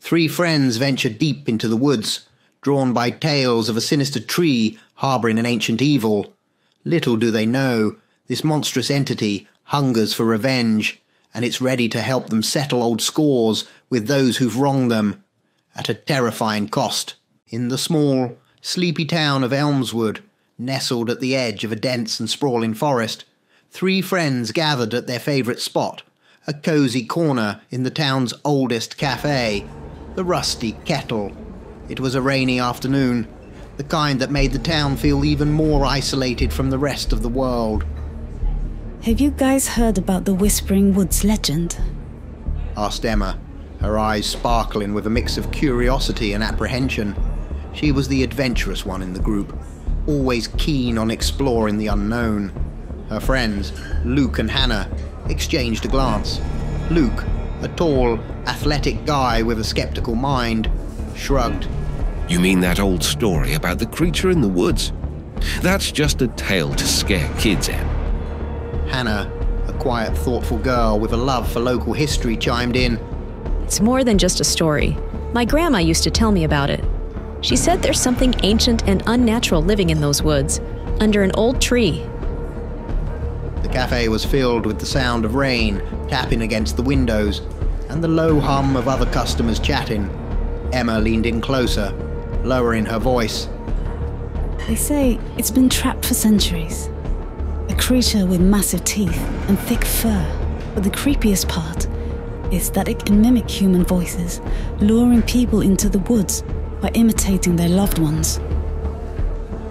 Three friends venture deep into the woods, drawn by tales of a sinister tree harbouring an ancient evil. Little do they know, this monstrous entity hungers for revenge, and it's ready to help them settle old scores with those who've wronged them, at a terrifying cost. In the small, sleepy town of Elmswood, nestled at the edge of a dense and sprawling forest, three friends gathered at their favourite spot, a cosy corner in the town's oldest cafe, the Rusty Kettle. It was a rainy afternoon, the kind that made the town feel even more isolated from the rest of the world. Have you guys heard about the Whispering Woods legend? asked Emma, her eyes sparkling with a mix of curiosity and apprehension. She was the adventurous one in the group, always keen on exploring the unknown. Her friends, Luke and Hannah, exchanged a glance. Luke, a tall, athletic guy with a skeptical mind, shrugged. You mean that old story about the creature in the woods? That's just a tale to scare kids, Em. Hannah, a quiet, thoughtful girl with a love for local history, chimed in. It's more than just a story. My grandma used to tell me about it. She said there's something ancient and unnatural living in those woods, under an old tree. The cafe was filled with the sound of rain tapping against the windows and the low hum of other customers chatting. Emma leaned in closer, lowering her voice. They say it's been trapped for centuries. A creature with massive teeth and thick fur. But the creepiest part is that it can mimic human voices, luring people into the woods by imitating their loved ones.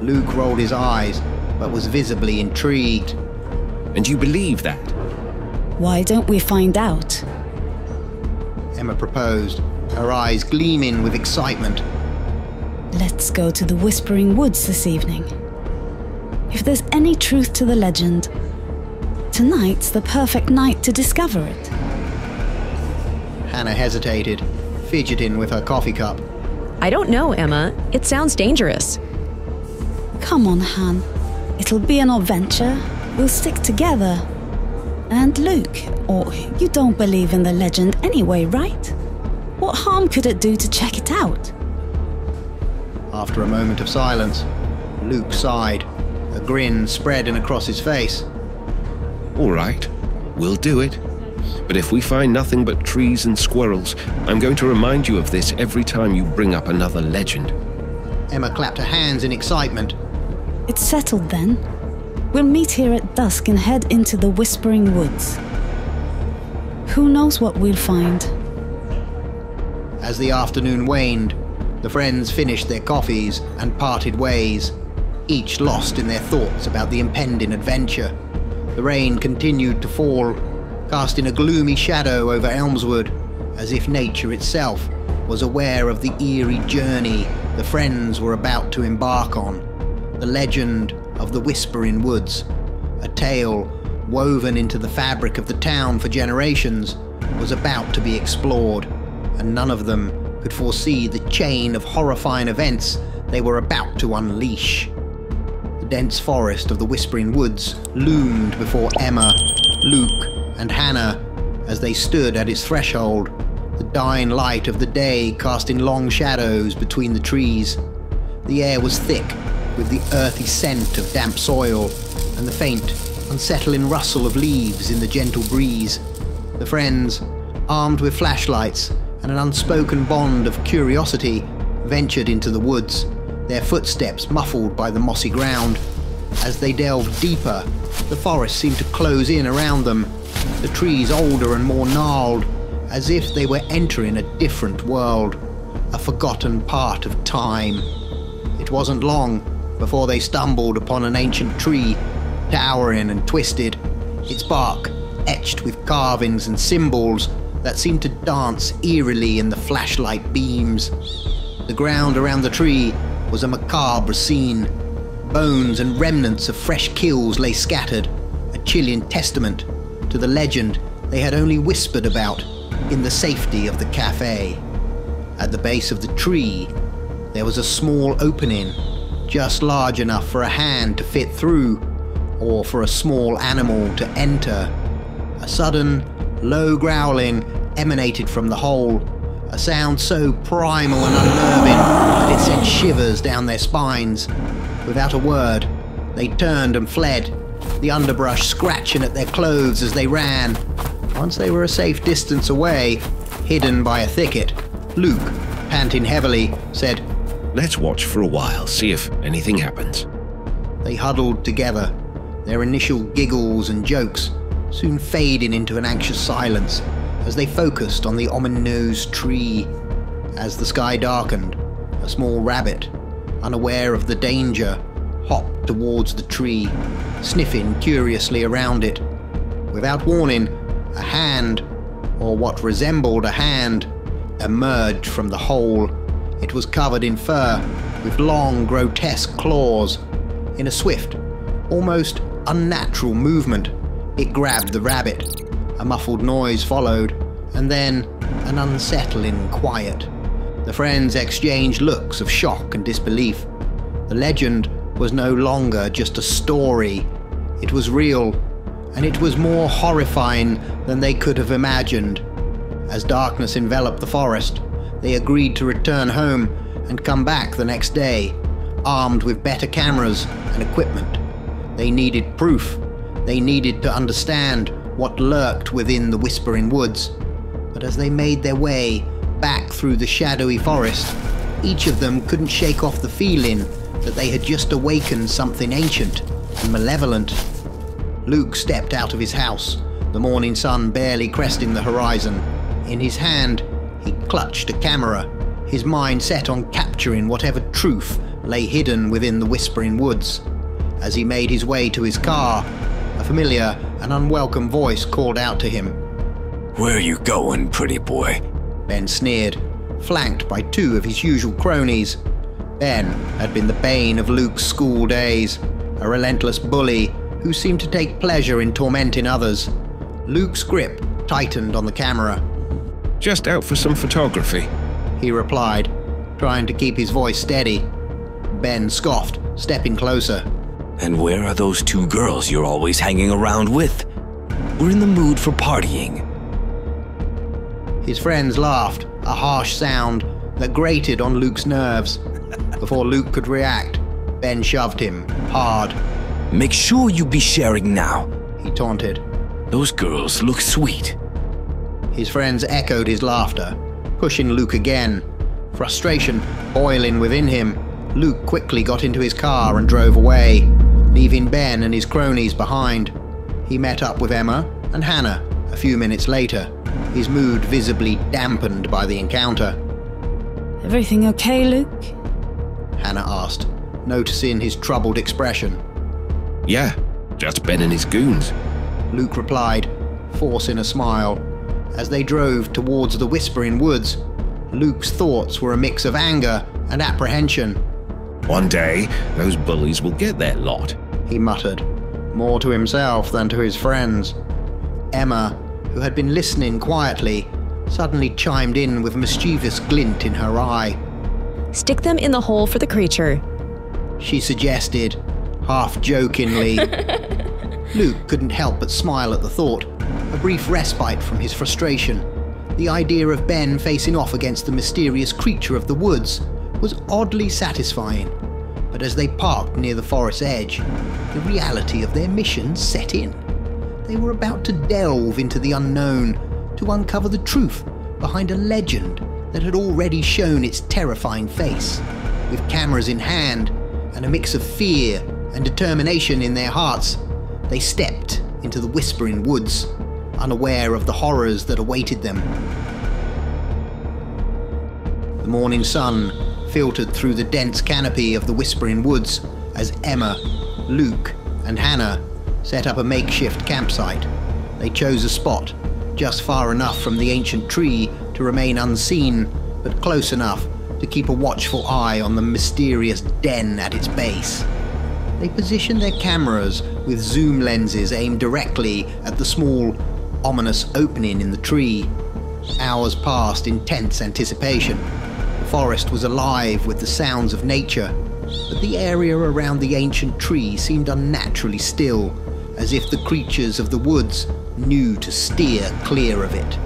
Luke rolled his eyes, but was visibly intrigued. And you believe that? Why don't we find out? Emma proposed, her eyes gleaming with excitement. Let's go to the Whispering Woods this evening. If there's any truth to the legend, tonight's the perfect night to discover it. Hannah hesitated, fidgeting with her coffee cup. I don't know, Emma. It sounds dangerous. Come on, Han. It'll be an adventure. We'll stick together. And Luke, or you don't believe in the legend anyway, right? What harm could it do to check it out? After a moment of silence, Luke sighed, a grin spreading across his face. All right, we'll do it. But if we find nothing but trees and squirrels, I'm going to remind you of this every time you bring up another legend. Emma clapped her hands in excitement. It's settled then. We'll meet here at dusk and head into the Whispering Woods. Who knows what we'll find? As the afternoon waned, the friends finished their coffees and parted ways, each lost in their thoughts about the impending adventure. The rain continued to fall, casting a gloomy shadow over Elmswood, as if nature itself was aware of the eerie journey the friends were about to embark on. The legend of the Whispering Woods, a tale woven into the fabric of the town for generations, was about to be explored, and none of them could foresee the chain of horrifying events they were about to unleash. Dense forest of the Whispering Woods loomed before Emma, Luke, and Hannah as they stood at its threshold, the dying light of the day casting long shadows between the trees. The air was thick with the earthy scent of damp soil and the faint, unsettling rustle of leaves in the gentle breeze. The friends, armed with flashlights and an unspoken bond of curiosity, ventured into the woods, their footsteps muffled by the mossy ground. As they delved deeper, the forest seemed to close in around them, the trees older and more gnarled, as if they were entering a different world, a forgotten part of time. It wasn't long before they stumbled upon an ancient tree, towering and twisted, its bark etched with carvings and symbols that seemed to dance eerily in the flashlight beams. The ground around the tree was a macabre scene. Bones and remnants of fresh kills lay scattered, a chilling testament to the legend they had only whispered about in the safety of the cafe. At the base of the tree, there was a small opening, just large enough for a hand to fit through, or for a small animal to enter. A sudden, low growling emanated from the hole, a sound so primal and unnerving that it sent shivers down their spines. Without a word, they turned and fled, the underbrush scratching at their clothes as they ran. Once they were a safe distance away, hidden by a thicket, Luke, panting heavily, said, Let's watch for a while, see if anything happens. They huddled together, their initial giggles and jokes soon fading into an anxious silence as they focused on the ominous tree. As the sky darkened, a small rabbit, unaware of the danger, hopped towards the tree, sniffing curiously around it. Without warning, a hand, or what resembled a hand, emerged from the hole. It was covered in fur, with long, grotesque claws. In a swift, almost unnatural movement, it grabbed the rabbit. A muffled noise followed, and then an unsettling quiet. The friends exchanged looks of shock and disbelief. The legend was no longer just a story, it was real, and it was more horrifying than they could have imagined. As darkness enveloped the forest, they agreed to return home and come back the next day, armed with better cameras and equipment. They needed proof. They needed to understand what lurked within the Whispering Woods. But as they made their way back through the shadowy forest, each of them couldn't shake off the feeling that they had just awakened something ancient and malevolent. Luke stepped out of his house, the morning sun barely cresting the horizon. In his hand, he clutched a camera, his mind set on capturing whatever truth lay hidden within the Whispering Woods. As he made his way to his car, a familiar and unwelcome voice called out to him. Where are you going, pretty boy? Ben sneered, flanked by two of his usual cronies. Ben had been the bane of Luke's school days, a relentless bully who seemed to take pleasure in tormenting others. Luke's grip tightened on the camera. Just out for some photography. He replied, trying to keep his voice steady. Ben scoffed, stepping closer. And where are those two girls you're always hanging around with? We're in the mood for partying. His friends laughed, a harsh sound that grated on Luke's nerves. (laughs) Before Luke could react, Ben shoved him, hard. Make sure you be sharing now. He taunted. Those girls look sweet. His friends echoed his laughter, pushing Luke again. Frustration boiling within him, Luke quickly got into his car and drove away, leaving Ben and his cronies behind. He met up with Emma and Hannah a few minutes later, his mood visibly dampened by the encounter. Everything okay, Luke? Hannah asked, noticing his troubled expression. Yeah, just Ben and his goons. Luke replied, forcing a smile. As they drove towards the Whispering Woods, Luke's thoughts were a mix of anger and apprehension. One day, those bullies will get their lot. He muttered, more to himself than to his friends. Emma, who had been listening quietly, suddenly chimed in with a mischievous glint in her eye. Stick them in the hole for the creature. She suggested, half jokingly. (laughs) Luke couldn't help but smile at the thought, a brief respite from his frustration. The idea of Ben facing off against the mysterious creature of the woods was oddly satisfying. But as they parked near the forest's edge, the reality of their mission set in. They were about to delve into the unknown, to uncover the truth behind a legend that had already shown its terrifying face. With cameras in hand and a mix of fear and determination in their hearts, they stepped into the Whispering Woods, unaware of the horrors that awaited them. The morning sun filtered through the dense canopy of the Whispering Woods as Emma, Luke, and Hannah set up a makeshift campsite. They chose a spot just far enough from the ancient tree to remain unseen, but close enough to keep a watchful eye on the mysterious den at its base. They positioned their cameras with zoom lenses aimed directly at the small, ominous opening in the tree. Hours passed in tense anticipation. The forest was alive with the sounds of nature, but the area around the ancient tree seemed unnaturally still, as if the creatures of the woods knew to steer clear of it.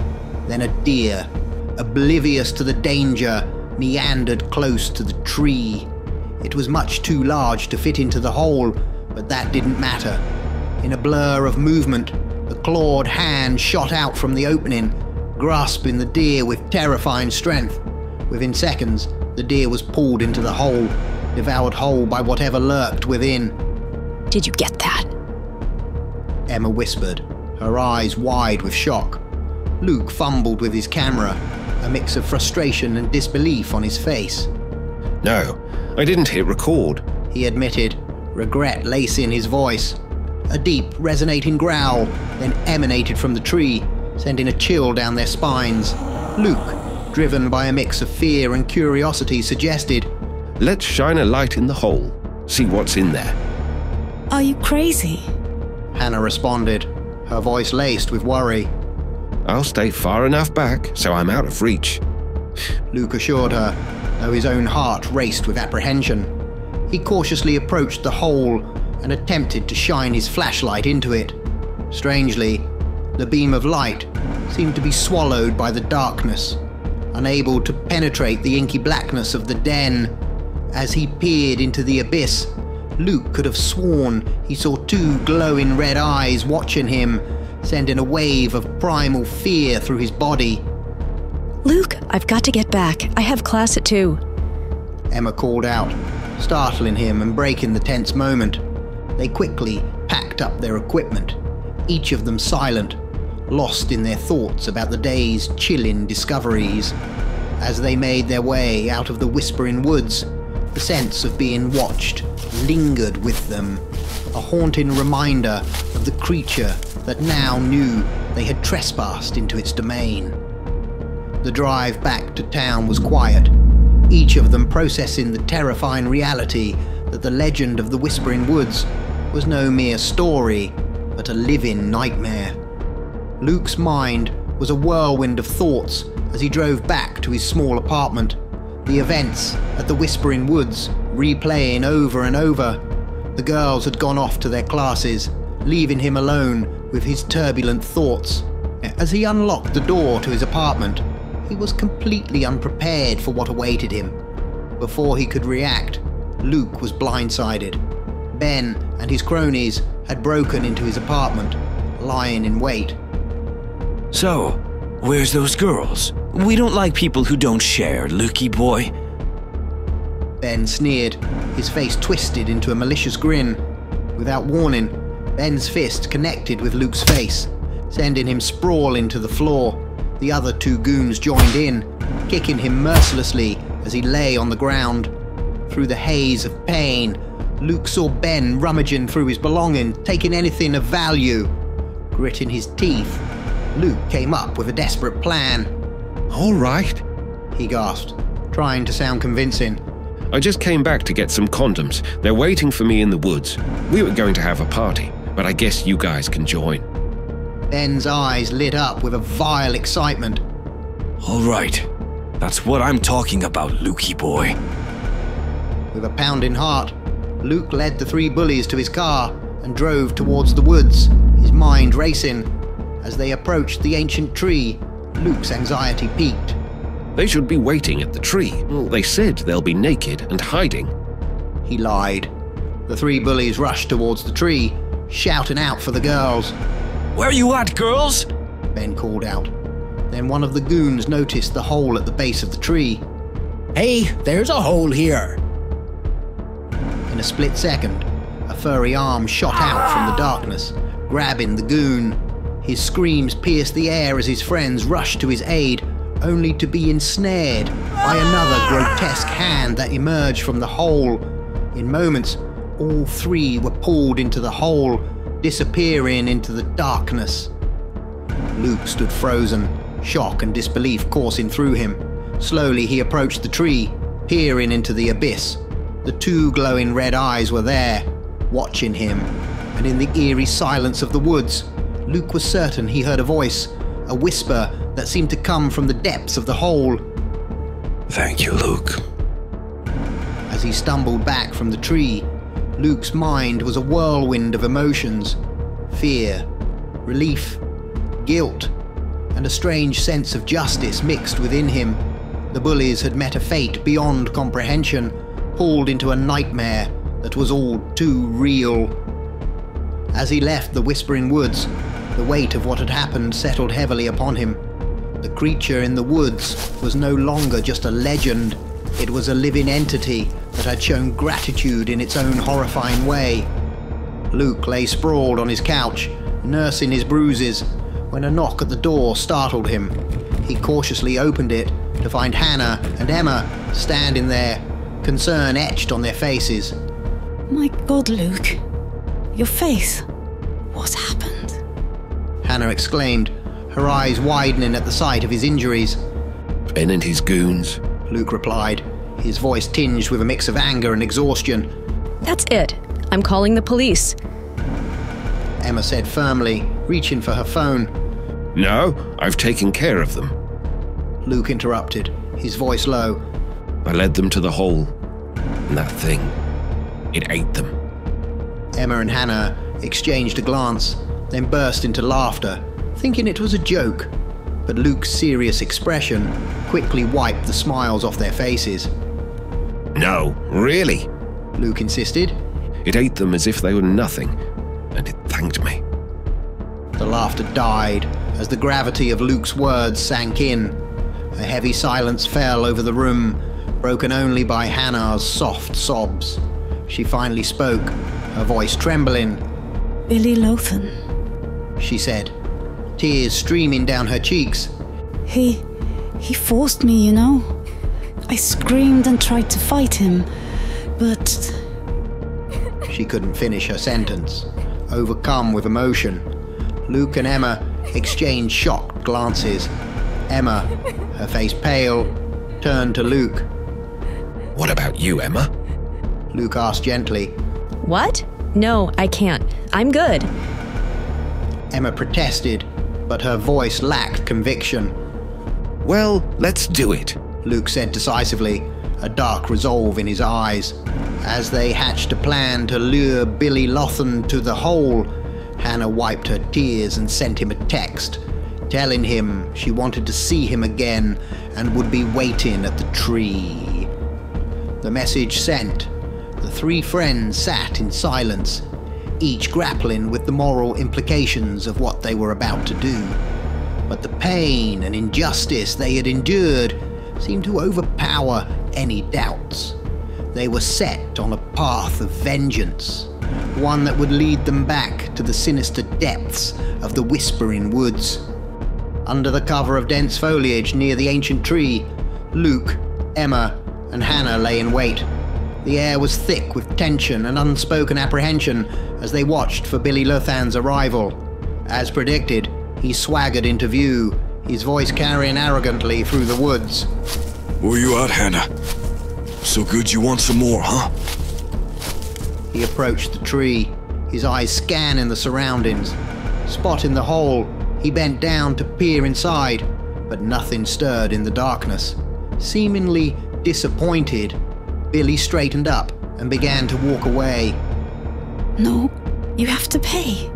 Then a deer, oblivious to the danger, meandered close to the tree. It was much too large to fit into the hole, but that didn't matter. In a blur of movement, the clawed hand shot out from the opening, grasping the deer with terrifying strength. Within seconds, The deer was pulled into the hole, devoured whole by whatever lurked within. Did you get that? Emma whispered, her eyes wide with shock. Luke fumbled with his camera, a mix of frustration and disbelief on his face. No, I didn't hit record. He admitted, regret lacing his voice. A deep, resonating growl then emanated from the tree, sending a chill down their spines. Luke, driven by a mix of fear and curiosity, suggested, Let's shine a light in the hole, see what's in there. Are you crazy? Hannah responded, her voice laced with worry. I'll stay far enough back so I'm out of reach. Luke assured her, though his own heart raced with apprehension. He cautiously approached the hole and attempted to shine his flashlight into it. Strangely, the beam of light seemed to be swallowed by the darkness, unable to penetrate the inky blackness of the den. As he peered into the abyss, Luke could have sworn he saw two glowing red eyes watching him, sending a wave of primal fear through his body. Luke, I've got to get back. I have class at 2. Emma called out, startling him and breaking the tense moment. They quickly packed up their equipment, each of them silent, lost in their thoughts about the day's chilling discoveries. As they made their way out of the whispering woods, the sense of being watched lingered with them, a haunting reminder of the creature that now knew they had trespassed into its domain. The drive back to town was quiet, each of them processing the terrifying reality that the legend of the Whispering Woods was no mere story, but a living nightmare. Luke's mind was a whirlwind of thoughts as he drove back to his small apartment, the events at the Whispering Woods replaying over and over. The girls had gone off to their classes, leaving him alone with his turbulent thoughts. As he unlocked the door to his apartment, he was completely unprepared for what awaited him. Before he could react, Luke was blindsided. Ben and his cronies had broken into his apartment, lying in wait. So, where's those girls? We don't like people who don't share, Lukey boy. Ben sneered, his face twisted into a malicious grin. Without warning, Ben's fist connected with Luke's face, sending him sprawling to the floor. The other two goons joined in, kicking him mercilessly as he lay on the ground. Through the haze of pain, Luke saw Ben rummaging through his belongings, taking anything of value. Gritting his teeth, Luke came up with a desperate plan. All right. He gasped, trying to sound convincing. I just came back to get some condoms. They're waiting for me in the woods. We were going to have a party, but I guess you guys can join. Ben's eyes lit up with a vile excitement. All right. That's what I'm talking about, Lukey boy. With a pounding heart, Luke led the three bullies to his car and drove towards the woods, his mind racing. As they approached the ancient tree, Luke's anxiety peaked. They should be waiting at the tree. Hmm. They said they'll be naked and hiding. He lied. The three bullies rushed towards the tree, shouting out for the girls. Where are you at, girls? Ben called out. Then one of the goons noticed the hole at the base of the tree. Hey, there's a hole here. In a split second, a furry arm shot out from the darkness, grabbing the goon. His screams pierced the air as his friends rushed to his aid, only to be ensnared by another grotesque hand that emerged from the hole. In moments, all three were pulled into the hole, disappearing into the darkness. Luke stood frozen, shock and disbelief coursing through him. Slowly he approached the tree, peering into the abyss. The two glowing red eyes were there, watching him, and in the eerie silence of the woods, Luke was certain he heard a voice, a whisper that seemed to come from the depths of the hole. Thank you, Luke. As he stumbled back from the tree, Luke's mind was a whirlwind of emotions fear, relief, guilt, and a strange sense of justice mixed within him. The bullies had met a fate beyond comprehension, pulled into a nightmare that was all too real. As he left the Whispering Woods, the weight of what had happened settled heavily upon him. The creature in the woods was no longer just a legend, It was a living entity that had shown gratitude in its own horrifying way. Luke lay sprawled on his couch, nursing his bruises, when a knock at the door startled him. He cautiously opened it to find Hannah and Emma standing there, concern etched on their faces. My god, Luke. Your face. What happened? Hannah exclaimed, her eyes widening at the sight of his injuries. Ben and his goons. Luke replied, his voice tinged with a mix of anger and exhaustion. That's it. I'm calling the police. Emma said firmly, reaching for her phone. No, I've taken care of them. Luke interrupted, his voice low. I led them to the hole. And that thing, it ate them. Emma and Hannah exchanged a glance, then burst into laughter, thinking it was a joke. But Luke's serious expression quickly wiped the smiles off their faces. No, really. Luke insisted. It ate them as if they were nothing, and it thanked me. The laughter died as the gravity of Luke's words sank in. A heavy silence fell over the room, broken only by Hannah's soft sobs. She finally spoke, her voice trembling. Billy Lothan. She said, tears streaming down her cheeks. He. he forced me, you know. I screamed and tried to fight him, but. She couldn't finish her sentence, overcome with emotion. Luke and Emma exchanged shocked glances. Emma, her face pale, turned to Luke. What about you, Emma? Luke asked gently. What? No, I can't. I'm good. Emma protested, but her voice lacked conviction. Well, let's do it. Luke said decisively, a dark resolve in his eyes. As they hatched a plan to lure Billy Lothan to the hole, Hannah wiped her tears and sent him a text, telling him she wanted to see him again and would be waiting at the tree. The message sent, the three friends sat in silence, each grappling with the moral implications of what they were about to do. But the pain and injustice they had endured seemed to overpower any doubts. They were set on a path of vengeance, one that would lead them back to the sinister depths of the Whispering Woods. Under the cover of dense foliage near the ancient tree, Luke, Emma, and Hannah lay in wait. The air was thick with tension and unspoken apprehension as they watched for Billy Lothan's arrival. As predicted, he swaggered into view, his voice carrying arrogantly through the woods. Where you at, Hannah? So good you want some more, huh? He approached the tree, his eyes scanning the surroundings. Spotting the hole, he bent down to peer inside, but nothing stirred in the darkness. Seemingly disappointed, Billy straightened up and began to walk away. No, you have to pay.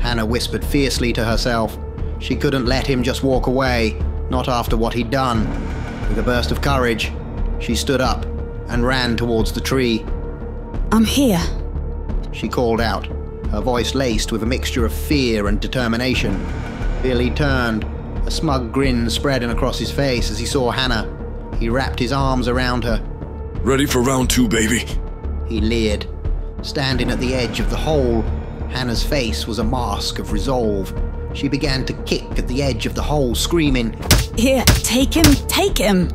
Hannah whispered fiercely to herself. She couldn't let him just walk away, not after what he'd done. With a burst of courage, she stood up and ran towards the tree. I'm here. She called out, her voice laced with a mixture of fear and determination. Billy turned, a smug grin spreading across his face as he saw Hannah. He wrapped his arms around her. Ready for round two, baby? He leered. Standing at the edge of the hole, Hannah's face was a mask of resolve. She began to kick at the edge of the hole, screaming. Here, take him, take him!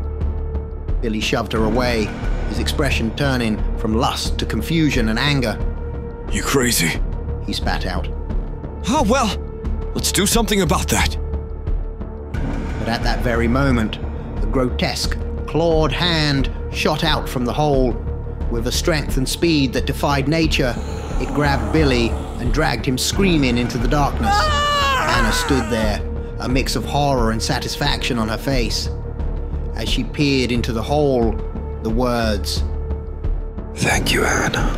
Billy shoved her away, his expression turning from lust to confusion and anger. You crazy? He spat out. Oh, well, let's do something about that. But at that very moment, the grotesque, clawed hand shot out from the hole. With a strength and speed that defied nature, it grabbed Billy and dragged him screaming into the darkness. Hannah stood there, a mix of horror and satisfaction on her face. As she peered into the hole, the words Thank you, Hannah,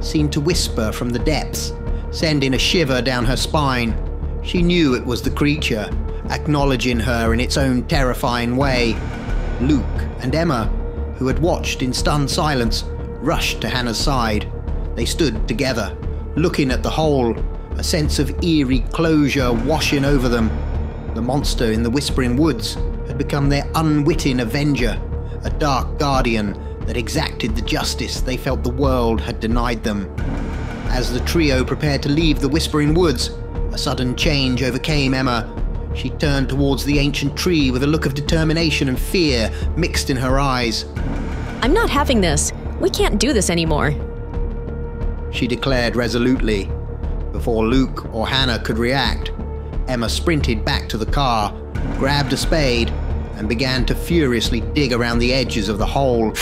seemed to whisper from the depths, sending a shiver down her spine. She knew it was the creature, acknowledging her in its own terrifying way. Luke and Emma, who had watched in stunned silence, rushed to Hannah's side. They stood together, looking at the hole, a sense of eerie closure washing over them. The monster in the Whispering Woods had become their unwitting avenger, a dark guardian that exacted the justice they felt the world had denied them. As the trio prepared to leave the Whispering Woods, a sudden change overcame Emma. She turned towards the ancient tree with a look of determination and fear mixed in her eyes. I'm not having this. We can't do this anymore. She declared resolutely. Before Luke or Hannah could react, Emma sprinted back to the car, grabbed a spade, and began to furiously dig around the edges of the hole.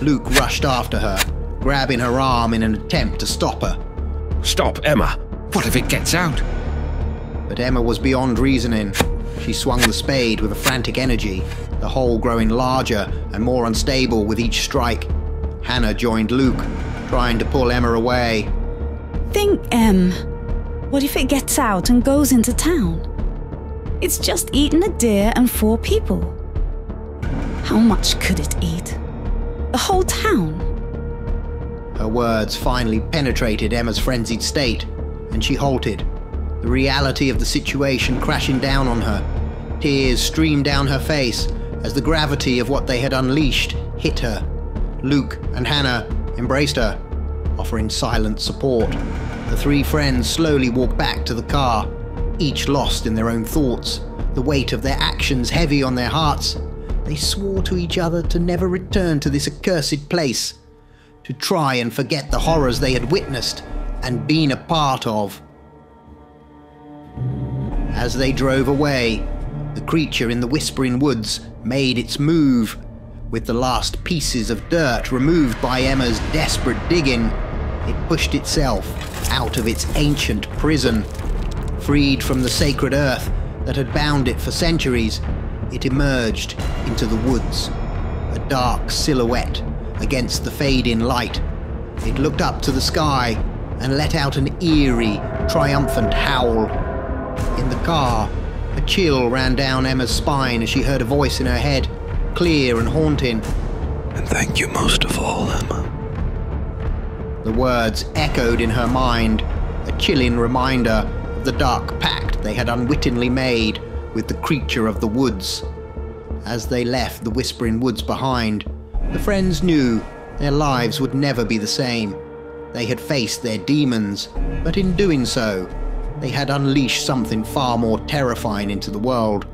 Luke rushed after her, grabbing her arm in an attempt to stop her. Stop, Emma! What if it gets out? But Emma was beyond reasoning. She swung the spade with a frantic energy, the hole growing larger and more unstable with each strike. Hannah joined Luke, trying to pull Emma away. Think, Em. What if it gets out and goes into town? It's just eaten a deer and four people. How much could it eat? The whole town? Her words finally penetrated Emma's frenzied state, and she halted, the reality of the situation crashing down on her. Tears streamed down her face as the gravity of what they had unleashed hit her. Luke and Hannah embraced her, offering silent support. The three friends slowly walked back to the car, each lost in their own thoughts, the weight of their actions heavy on their hearts. They swore to each other to never return to this accursed place, to try and forget the horrors they had witnessed and been a part of. As they drove away, the creature in the Whispering Woods made its move. With the last pieces of dirt removed by Emma's desperate digging, it pushed itself out of its ancient prison. Freed from the sacred earth that had bound it for centuries, it emerged into the woods, a dark silhouette against the fading light. It looked up to the sky and let out an eerie, triumphant howl. In the car, a chill ran down Emma's spine as she heard a voice in her head, clear and haunting. And thank you most of all, Emma. The words echoed in her mind, a chilling reminder of the dark pact they had unwittingly made with the creature of the woods. As they left the Whispering Woods behind, the friends knew their lives would never be the same. They had faced their demons, but in doing so, they had unleashed something far more terrifying into the world.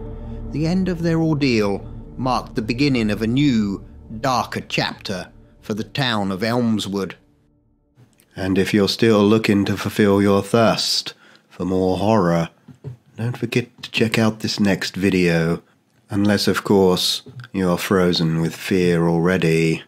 The end of their ordeal marked the beginning of a new, darker chapter for the town of Elmswood. And if you're still looking to fulfill your thirst for more horror, don't forget to check out this next video. Unless, of course, you're frozen with fear already.